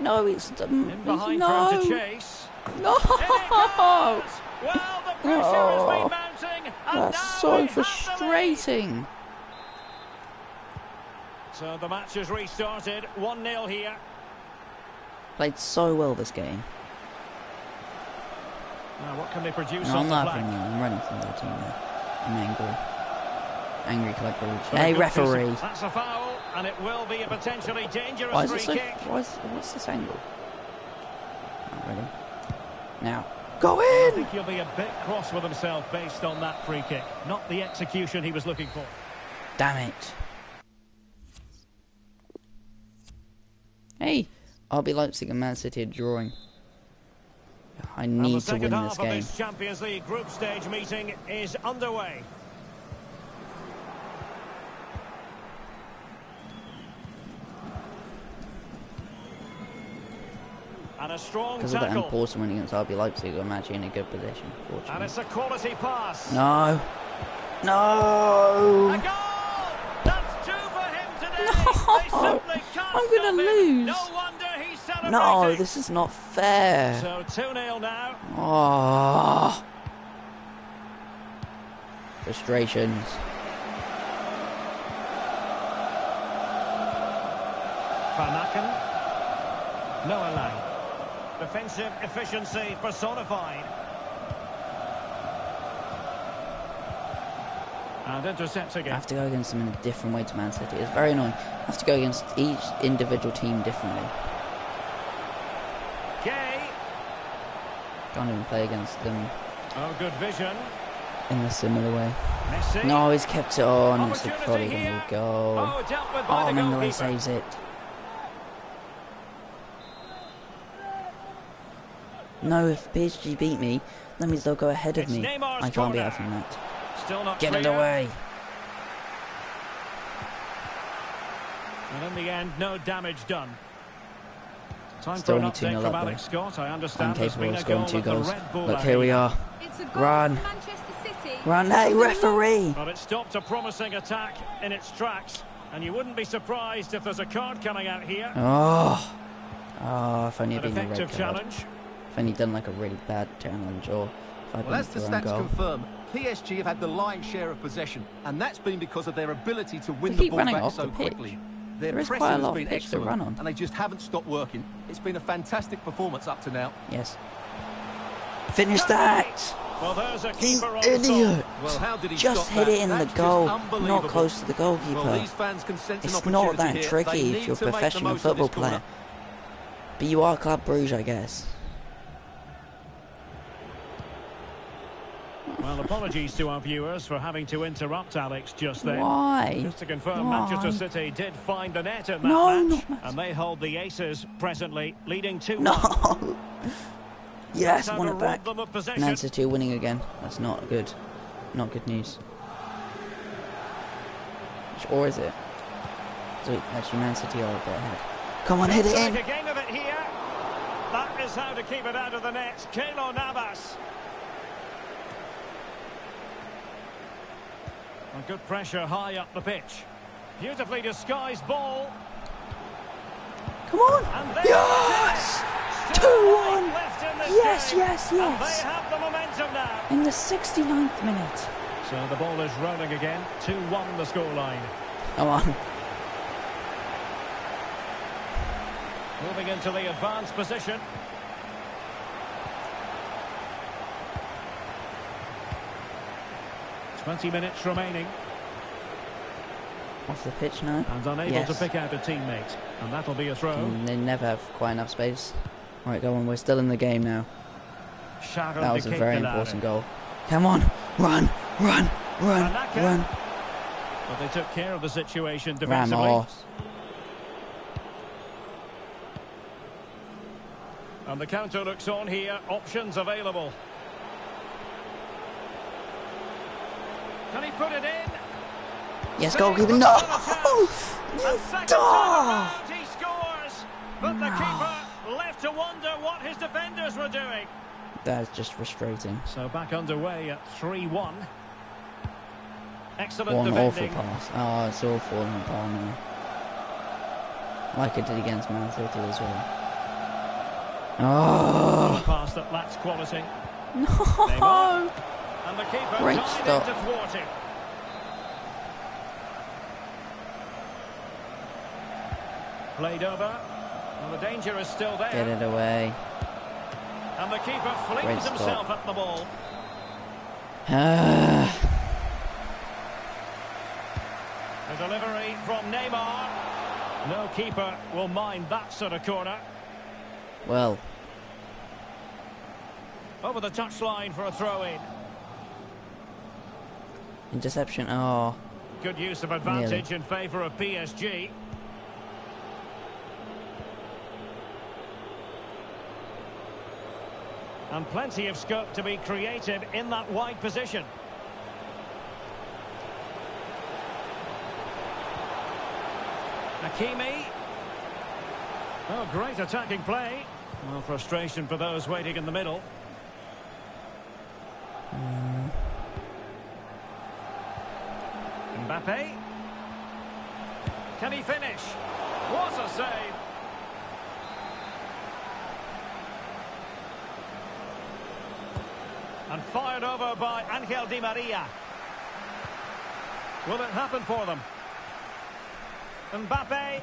No, it's... Um, In behind no. to chase. No. In it goes! Well, the pressure has Oh, been mounting, and That's so they have the lead. frustrating. So the match has restarted. 1-0 here. Played so well this game. Now, what can they produce No, on I'm the laughing. I'm running from their team now. I'm angry. Angry Club a Hey, good piece referee. That's a foul, and it will be a potentially dangerous Why is free so? kick. Why is, what's this angle? Not. Now, go I think he'll be a bit cross with himself based on that free kick. Not the execution he was looking for. Damn it. Hey, RB Leipzig and Man City are drawing. I And the need to second win half this of game. this Champions League group stage meeting is underway. And a strong Because of that important win against RB Leipzig, I'm actually in a good position, And it's a quality pass. No. A No. goal! That's two for him today. No! They simply can't I'm gonna lose. No wonder he's celebrating. No, this is not fair. So 2-0 now. Oh. Frustrations. Van Aken. Noah Lang. Defensive efficiency personified. And intercepts I again. have to go against them in a different way to Man City. It's very annoying. I have to go against each individual team differently. Gueye. Can't even play against them Oh, good vision. in a similar way. Messi. No, he's kept it on. It's probably going to go. Oh, dealt with by Oh, the Mengele goalkeeper. saves it. No, if PSG beat me, that means they'll go ahead of It's me. Neymar's I can't be corner. having that. Still not Get it away. And in the end, no damage done. Time Still for only 2-0 up from though. Scott. I I'm understand capable of scoring two goals. Look, here we are. It's Run. for Manchester City. Run, hey, It's a look. referee! But it stopped a promising attack in its tracks. And you wouldn't be surprised if there's a card coming out here. Oh. Oh, if only An it'd been a red effective card. challenge. If only done like a really bad challenge or if I'd Well, as the been for own stats goal. confirm, PSG have had the lion's share of possession, and that's been because of their ability to win They the ball running back off so the pitch. quickly. Their There is pressing quite a has lot of been pitch to excellent, run on. and they just haven't stopped working. It's been a fantastic performance up to now. Yes. Finish that! Well, there's a You keeper on idiot! Well, how did he Just hit that? it in the That's just goal, not close to the goalkeeper. Well, these fans can sense an It's not that here. Tricky if you're a to make the professional most of this football player. But you are Club Bruges, I guess. Well, apologies to our viewers for having to interrupt Alex just then. Why? Just to confirm, Why? Manchester City did find the net in that No, match, Man- and they hold the aces presently, leading 2-1. No! yes, won it back. them of possession. Man City winning again. That's not good. Not good news. Or is it? So actually, Man City are a bit ahead. Come on, hit it in! make a game of it here. That is how to keep it out of the net. Keylor Navas. And good pressure high up the pitch. Beautifully disguised ball. Come on! Yes! it is. Still 2-1. life left in this Yes, yes, yes. they have the momentum now. In the 69th minute. So the ball is rolling again. 2-1 the scoreline. Come on. Moving into the advanced position. Twenty minutes remaining, Off the pitch now. and unable Yes. to pick out a teammate, and that'll be a throw. Mm, They never have quite enough space. Right, go on. We're still in the game now. Sharon That was a very important goal. Come on, run, run, run, run. But they took care of the situation defensively. Ramos. And the counter looks on here. Options available. Can he put it in? Yes, goalkeeper. No! the chance. And second time Ah. around, he scores. But the keeper left to wonder what his defenders were doing. That's just frustrating. So back underway at 3-1. Excellent One awful pass. Oh, it's all falling apart now. Like it did against Man City as well. Oh, Pass that lacks quality. no! And the keeper Great stop. to thwart him. Played over. And the danger is still there. Get it away. And the keeper flings Great stop. himself at the ball. The delivery from Neymar. No keeper will mind that sort of corner. well, Over the touchline for a throw-in. Interception. Oh, Good use of advantage in favour of PSG. And plenty of scope to be creative in that wide position. Hakimi. Oh, great attacking play. Well, frustration for those waiting in the middle. Hmm. Mbappe. Can he finish? What a save! And fired over by Angel Di Maria. Will it happen for them? Mbappe,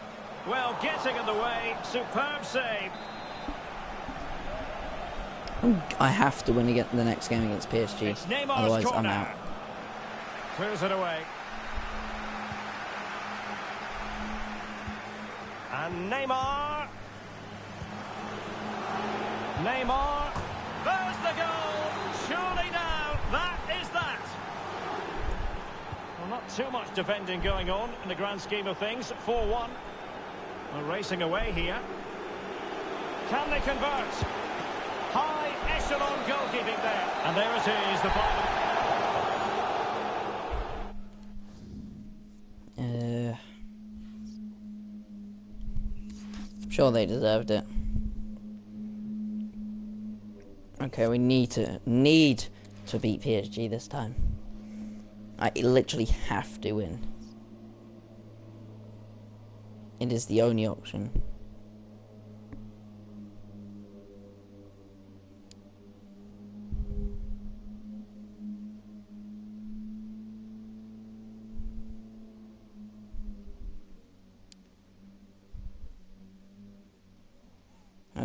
well, getting in the way. Superb save. I have to win against the next game against PSG. Otherwise, I'm out. Clears it away. And Neymar. Neymar. There's the goal. Surely now, that is that. Well, not too much defending going on in the grand scheme of things. 4-1. We're racing away here. Can they convert? High echelon goalkeeping there. And there it is, the final. Sure they deserved it. Okay, we need to need to beat PSG this time. I literally have to win. It is the only option.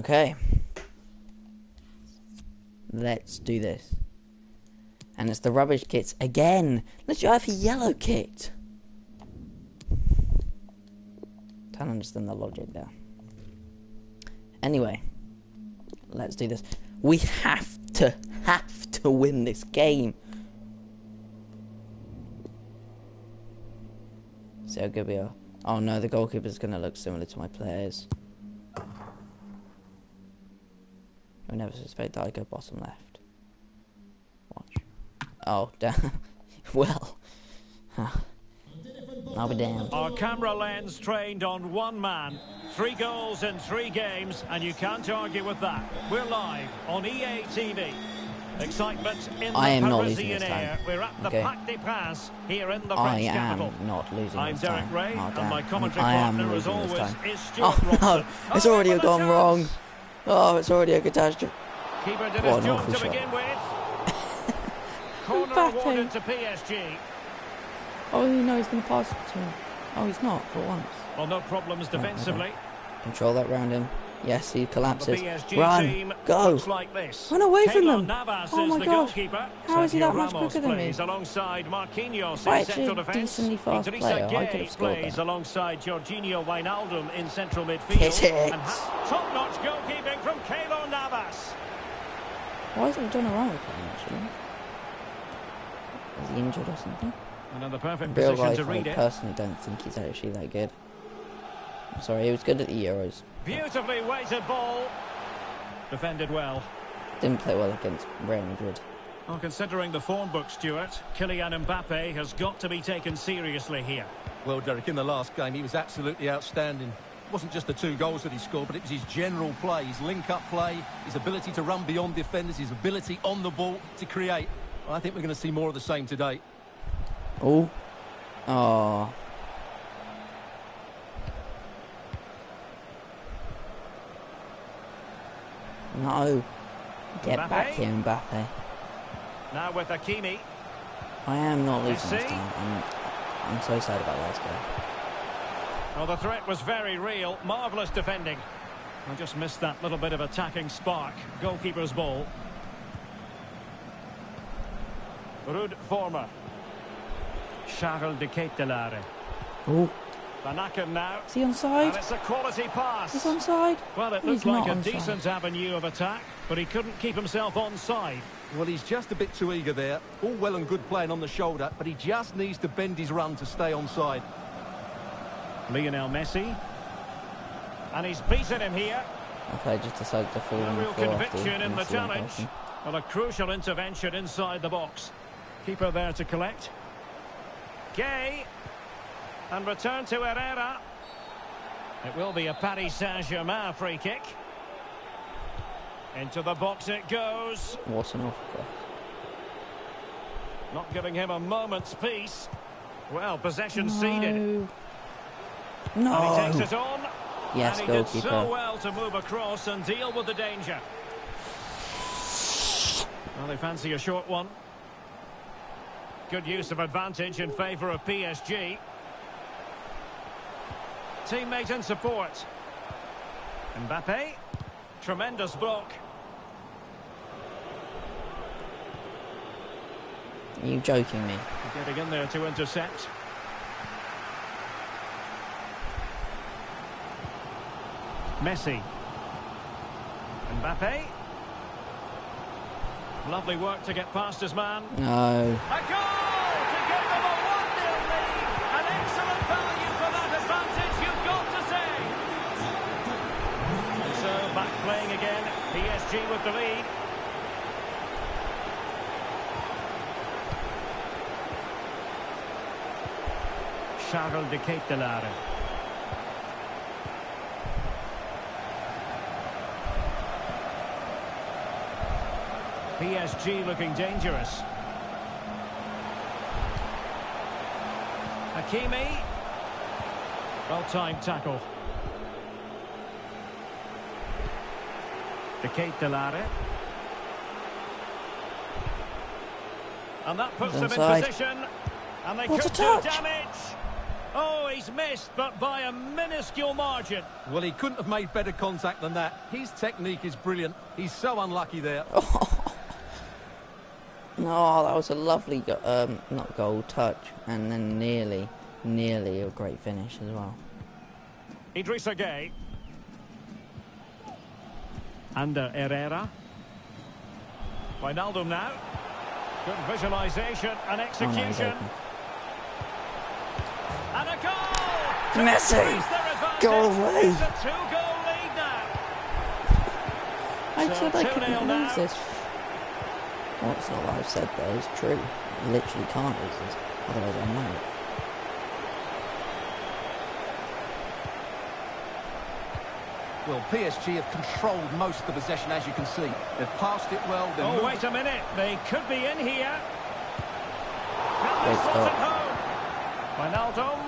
Okay. Let's do this. And it's the rubbish kits again. Let's try for yellow kit. Don't understand the logic there. Anyway, let's do this. We have to, have to win this game. See how good we are. Oh no, the goalkeeper's gonna look similar to my players. I never suspect that I go bottom left. Watch. Oh, damn. well. I'll be damned. Our camera lens trained on one man. Three goals in three games, and you can't argue with that. We're live on EA TV. Excitement in I the am not losing Parisian this time. air. We're at the Okay. Parc des Princes here in the I French am capital. not losing I'm this Derek time. Rae, Oh, and my commentary I am partner, as always, time. is Stewart Oh no, it's already gone chance. wrong. Oh, it's already a catastrophe. Keeper did What his an job to shot. begin with. Corner Mbappe. awarded to PSG. Oh no, he's gonna pass it to me. Oh, he's not for once. Well, no problems defensively. Control that round him. Yes, he collapses. Run, go. like. Run away from them. Navas Oh my the gosh. goalkeeper. How is he that much quicker than me? alongside Marquinhos If I actually central a decently fast Idrissa player, I could have scored plays that. alongside Georginio Wijnaldum in central midfield. Hit it. Top-notch goalkeeping from Keylor Navas. Why isn't Donnarumma playing actually? Is he injured or something? And in the perfect Real position life, to I read it. personally don't think he's actually that good. I'm sorry, he was good at the Euros. Beautifully weighted ball. Defended well. Didn't play well against Real Madrid. Well, considering the form book, Stewart, Kylian Mbappe has got to be taken seriously here. Well, Derek, in the last game, he was absolutely outstanding. It wasn't just the two goals that he scored, but it was his general play, his link-up play, his ability to run beyond defenders, his ability on the ball to create. I think we're going to see more of the same today. Oh. Oh. No. Get back Mbappe. here, Mbappe. Now with Hakimi. I am not losing this time. I'm, I'm so sad about last guy. Well, the threat was very real. Marvellous defending. I just missed that little bit of attacking spark. Goalkeeper's ball. Ruud Vormer. Charles de Ketelaere. Oh, Van now. is he And onside? it's a quality pass. He's onside. Well, it looks like a onside. decent avenue of attack, but he couldn't keep himself onside. Well, he's just a bit too eager there. All well and good playing on the shoulder, but he just needs to bend his run to stay onside. Lionel Messi. And he's beaten him here. Okay, just decided to fall A on the real floor after conviction in the challenge. passing. Well, a crucial intervention inside the box. Keeper there to collect. Gueye. And return to Herrera. It will be a Paris Saint-Germain free kick. Into the box it goes. What an awful Not giving him a moment's peace. Well, possession ceded. No. And he takes it on. Yes, and he did so well to move across and deal with the danger. Well, they fancy a short one. Good use of advantage in favour of PSG. Teammate in support. Mbappe. Tremendous block. Are you joking me? Getting in there to intercept. Messi. Mbappe. Lovely work to get past his man. No. With the lead. Charles de Ketelaere. PSG looking dangerous. Hakimi. Well-timed tackle. De Ketelaere. And that puts He's them in position. And they What a could do touch. damage. Oh, he's missed, but by a minuscule margin. Well, he couldn't have made better contact than that. His technique is brilliant. He's so unlucky there. No, that was a lovely, go- um, not goal, touch, and then nearly, nearly a great finish as well. Idrissa Gueye. Ander Herrera. Wijnaldum now. Good visualisation and Oh no, he's execution. open. and a goal! Messi! Increase their advantage. Go away! It's a two-goal lead now. I So said I couldn't now. lose this. Well, it's not what I've said there, it's true. I literally can't lose this, otherwise I might. Well, PSG have controlled most of the possession, as you can see. They've passed it well. They're Oh, moving- wait a minute. They could be in here. Can they Great slot home? Wijnaldum.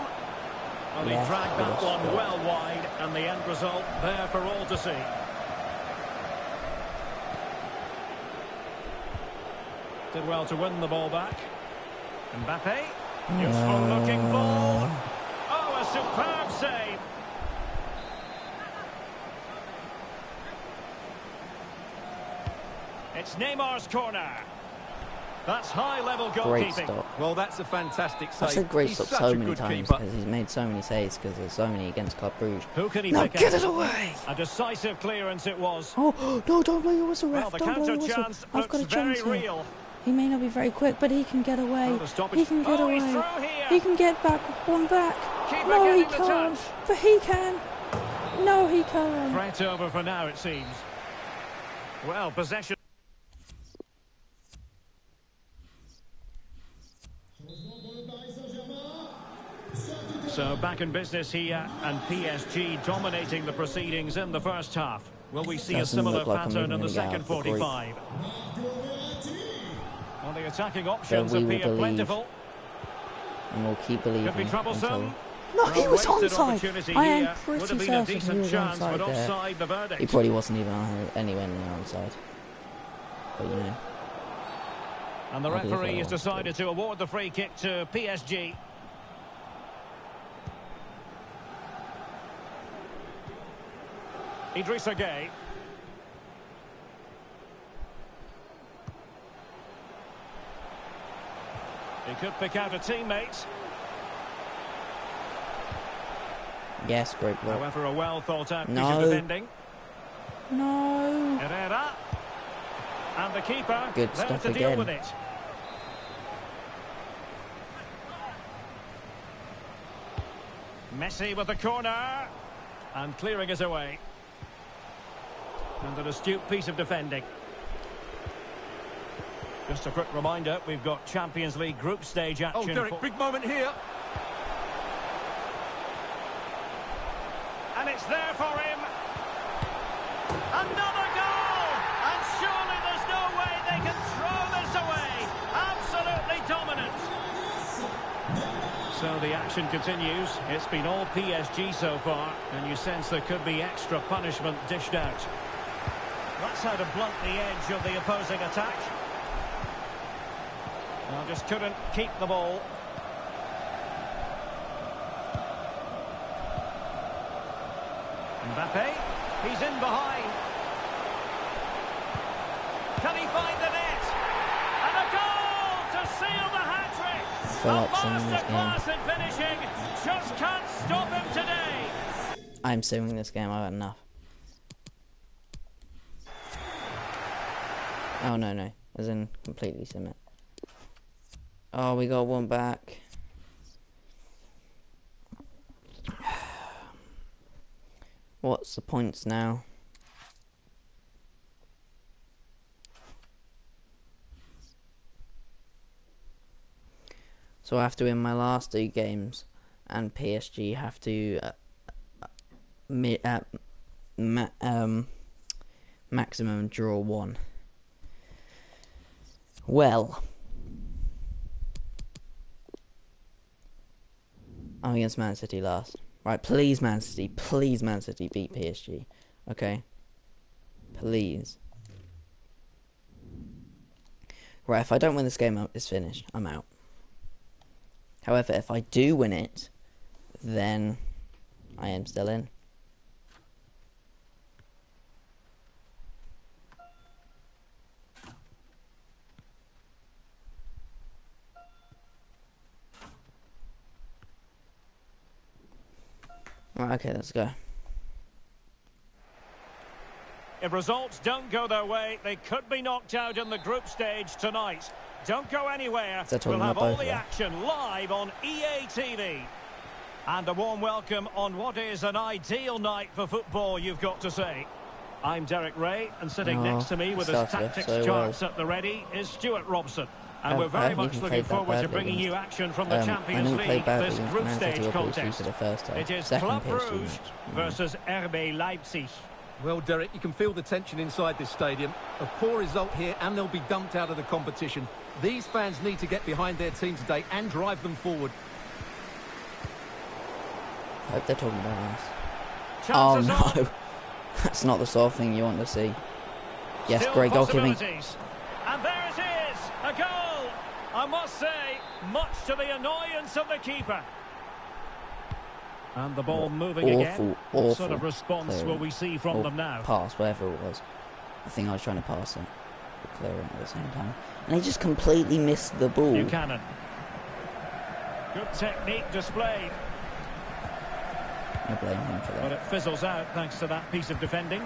Well, he Yes, dragged that one stop. well wide, and the end result there for all to see. Did well to win the ball back. Mbappe. Useful looking ball. Oh, a superb save. It's Neymar's corner. That's high-level goalkeeping. Great goalkeeping. stop. Well, that's a fantastic save. I've said great He's stop so many times because he's made so many saves because there's so many against Club Brugge. Who can he Now pick get out? it away! A decisive clearance it was. Oh, no, don't blow your whistle, Well, ref. the don't blow counter your whistle. chance I've got a chance here. real. He may not be very quick, but he can get away. Oh. He can get Oh, away. he's through here. He can get back one back. Keeper no, he can't. But he can. No, he can't. Threat over for now, it seems. Well, possession. So back in business here, and PSG dominating the proceedings in the first half. Will we see a Doesn't similar like pattern in the second out of the group. 45? Well, the attacking options we appear believe. plentiful. And we'll keep believing Could be troublesome. until No, he Well, was wasted onside. opportunity I am here. Would pretty have been a certain he decent was chance, onside but there. offside the verdict. He probably wasn't even on anywhere near onside. But you know, And the I believe referee has decided to award the free kick to PSG. Idrissa Gueye. He could pick out a teammate. yes, great ball. However, a well thought out piece No. of defending. No. Herrera. And the keeper Good there stop to deal again. with it. Messi with the corner. And clearing us away. And an astute piece of defending. Just a quick reminder, we've got Champions League group stage action. Oh, action. Derek, for- big moment here. And it's there for him. Another goal! And surely there's no way they can throw this away. Absolutely dominant. So the action continues. It's been all PSG so far, and you sense there could be extra punishment dished out. That's how to blunt the edge of the opposing attack. Well, just couldn't keep the ball. Mbappe, he's in behind. Can he find the net? And a goal to seal the hat-trick. feel A like masterclass in finishing. Just can't stop him today. I'm suing this game. I've had enough. No no, as in completely it. Oh, we got one back. What's the points now? So I have to win my last two games, and PSG have to uh, mi- uh, ma- um, maximum draw one. Well, I'm against Man City last. Right, please, Man City, please, Man City, beat PSG. Okay, please. Right, if I don't win this game, it's finished. I'm out. However, if I do win it, then I am still in. Right, okay, let's go. If results don't go their way, they could be knocked out in the group stage tonight. Don't go anywhere. We'll have all the action live on EA TV. And a warm welcome on what is an ideal night for football, you've got to say. I'm Derek Rae, and sitting Oh, next to me with his tactics so charts well. at the ready is Stewart Robson. And we're very much looking forward to bringing you action from the Um, Champions League, this group stage City or PSG contest. for the first time. It is Second Club PSG Brugge. Mm. versus RB Leipzig. Well, Derek, you can feel the tension inside this stadium. A poor result here, and they'll be dumped out of the competition. These fans need to get behind their team today and drive them forward. I hope they're talking about us. Oh Chances on. no, that's not the sort of thing you want to see. Yes, Still great goalkeeping. And there it is, a goal. I must say, much to the annoyance of the keeper. And the ball moving Awful, again. awful What sort of response clearing. will we see from Or them now? Pass, whatever it was. I think I was trying to pass it. Clearing at the same time. And he just completely missed the ball. Buchanan. Good technique displayed, I blame him for that. but it fizzles out thanks to that piece of defending.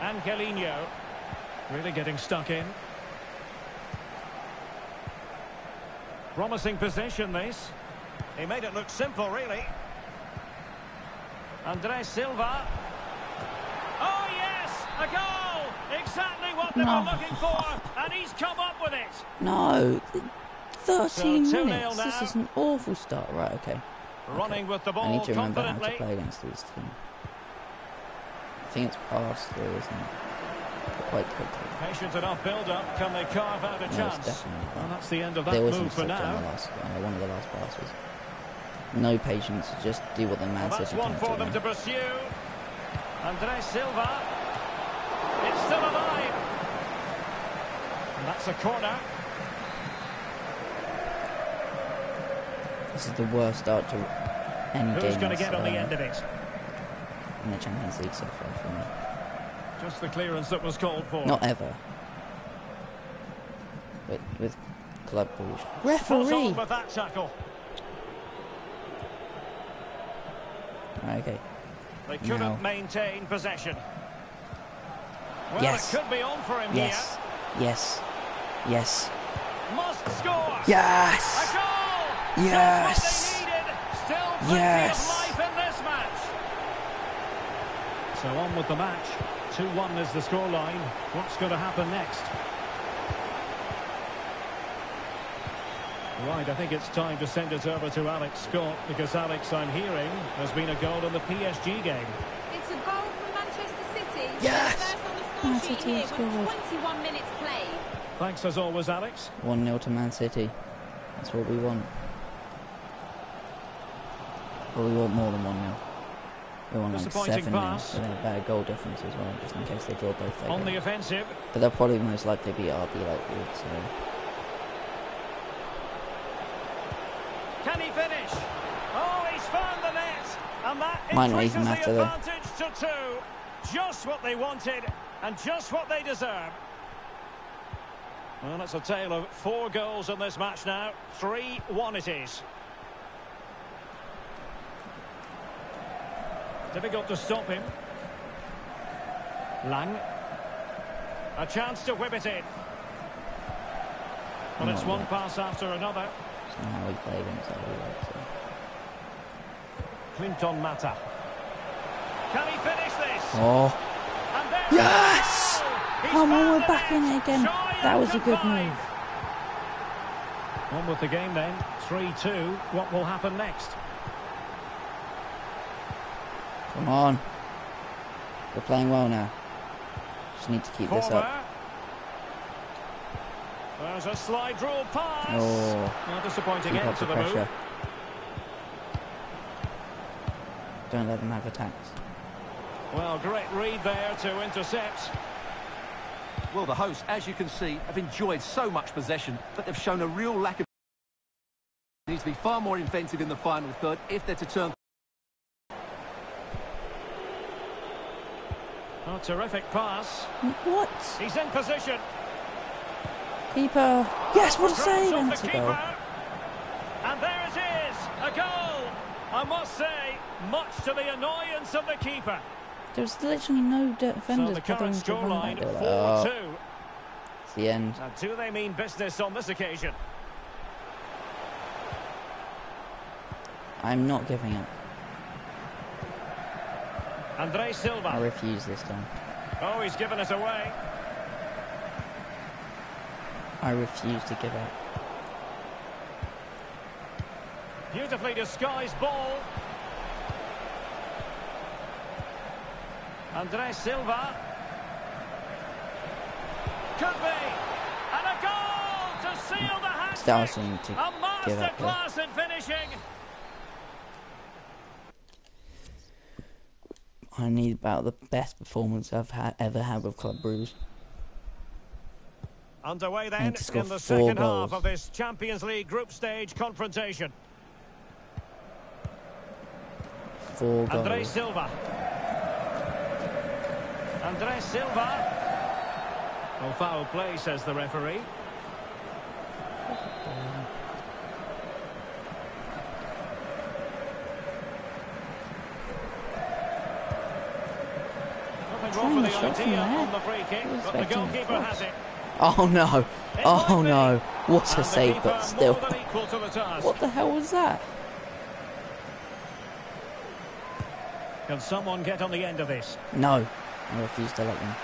Angelino really getting stuck in. Promising possession, this. He made it look simple really. Andres Silva. Oh yes, a goal! Exactly what they No. were looking for, and he's come up with it. No, 13 So minutes. This is an awful start. Right, okay. Running with the I ball need to remember how to confidently. play against this team. I think it's pass through, isn't it? quite quickly. Patient enough build-up. Can they carve out a No, chance? And that's the end of that move for on the now. last, uh, one of the last passes. No patience, just do what the Man Well, that's one for them to pursue. Andre Silva. It's still alive. And that's a corner. This is the worst start to any Who's game going to get on the end of it? In the Champions League so far for me. Just the clearance that was called for. Not ever. But with Club Brugge. Spot on Referee! with that tackle. Okay. They couldn't Now. maintain possession. Well, Yes. it could be on for him Yes. Yes. Yes. Must score. A Yes! goal. Yes. Just what they needed. Still plenty Yes. of life in this match. So on with the match. 2-1 is the scoreline. What's going to happen next? Right, I think it's time to send it over to Alex Scott because Alex, I'm hearing, has been a goal in the PSG game. It's a goal from Manchester City. Yes! They're First on the score Man City here have scored. 21 minutes played. Thanks as always, Alex. 1 0 to Man City. That's what we want. But we want more than 1 0. We want like Disappointing 7 0 pass. with a better goal difference as well, just in case they draw both their On the games. offensive. But they'll probably most likely be RB like Wood, so. Can he finish? Oh, he's found the net. And that Might not even the matter, though. advantage to two. Just what they wanted and just what they deserve. Well, it's a tale of four goals in this match now. 3-1 it is. Difficult to stop him. Lang. A chance to whip it in. Well, Oh, it's one pass after another. It's not how we play against RB Leipzig, so. Clinton Mata. Can he finish this? Oh! Yes! the goal! He's Come on, we're back in again. That was a good move. On with the game then. 3-2. What will happen next? Come on. We're playing well now. Just need to keep this up. There's a slide rule pass. Oh. Well, disappointing Keep end up to the the pressure. move. Don't let them have attacks. Well, great read there to intercept. Well, the hosts, as you can see, have enjoyed so much possession, but they've shown a real lack of... Needs to be far more inventive in the final third if they're to turn Oh, terrific pass. What? He's in position. Keeper. Yes, what a save! And the that's a keeper. goal. And there it is, a goal. I must say, much to the annoyance of the keeper. There was literally no So defenders the current to run scoreline, back. They were like, 4-2. oh, it's the end. And do they mean business on this occasion? I'm not giving up. Andre Silva. I refuse this time. Oh, he's given it away. I refuse to give up. Beautifully disguised ball. Andre Silva. Could be. And a goal to seal the hat Starting to A masterclass in finishing. I need about the best performance I've ha- ever had with Club Brugge. Underway then And in the four second goals. half of this Champions League group stage confrontation. Four goals. Andre. Silva. Andre Silva. Well, foul play, says the referee. Nothing wrong with the shot from there. the kick, was but the goalkeeper cross. has it. Oh no! Oh no! What a And save, but still. more than equal to the task. What the hell was that? Can someone get on the end of this? No. I refuse to let them.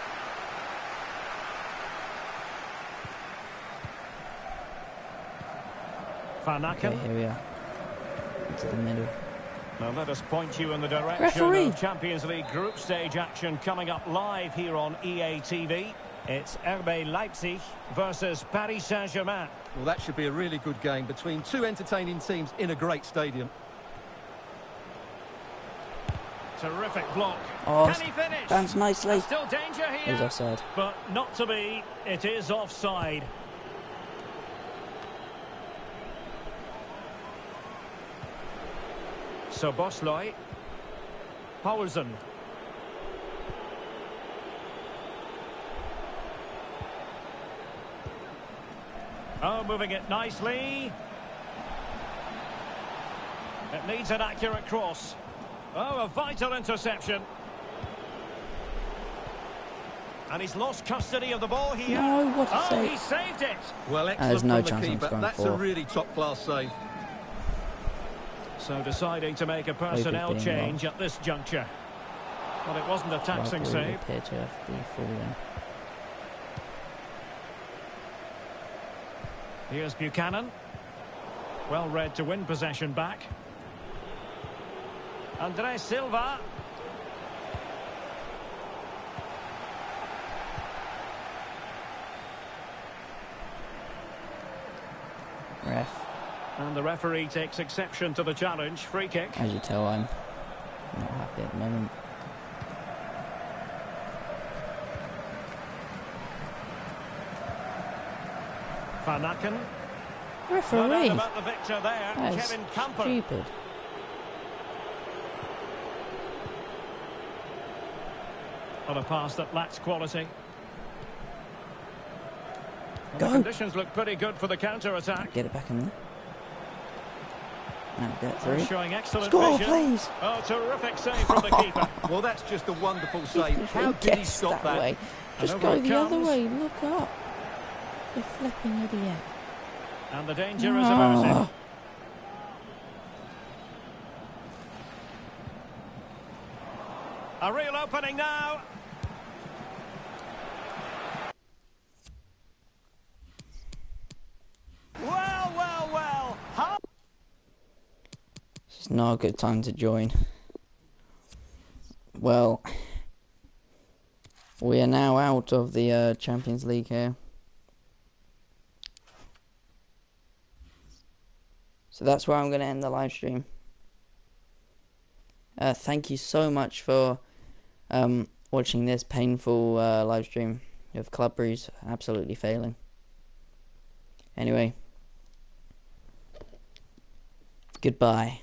Van Okay, here we are. Into the middle. Now let us point you in the direction Referee. of Champions League group stage action coming up live here on EA TV. It's RB Leipzig versus Paris Saint-Germain. Well, that should be a really good game between two entertaining teams in a great stadium. Terrific block. Oh, Can he finish? Bounce nicely. Still danger It was here, offside. but not to be. It is offside. So Bosloy. Poulsen. Oh, moving it nicely. It needs an accurate cross. Oh, a vital interception. And he's lost custody of the ball here. No, what a oh, save. he saved it. Well, there's excellent no from the chance I'm keeper. scoring That's a really top-class save. So deciding to make a personnel change at this juncture. But it wasn't a taxing save. appear to have been falling. Here's Buchanan. Well read to win possession back. Andre Silva. Ref, And the referee takes exception to the challenge. Free kick. as you tell, I'm not happy at the moment. Vanaken. No doubt Referee, about the victor there. that is Kevin Kampl. stupid. On a pass that lacks quality. The conditions look pretty good for the counter-attack. Get it back in there. Now get They're through. showing excellent Score, vision. please. Oh, terrific save from the keeper. Well, that's just a wonderful save. How He did he stop that that? way. Just go it the other way. Look up. You flipping idiot. And the danger is ah. averted. Oh, A real opening now. Well, well, well. How it's not a good time to join. Well, we are now out of the uh, Champions League here. So that's where I'm going to end the live stream. Uh, thank you so much for um, watching this painful uh, live stream of Club Brugge absolutely failing. Anyway, goodbye.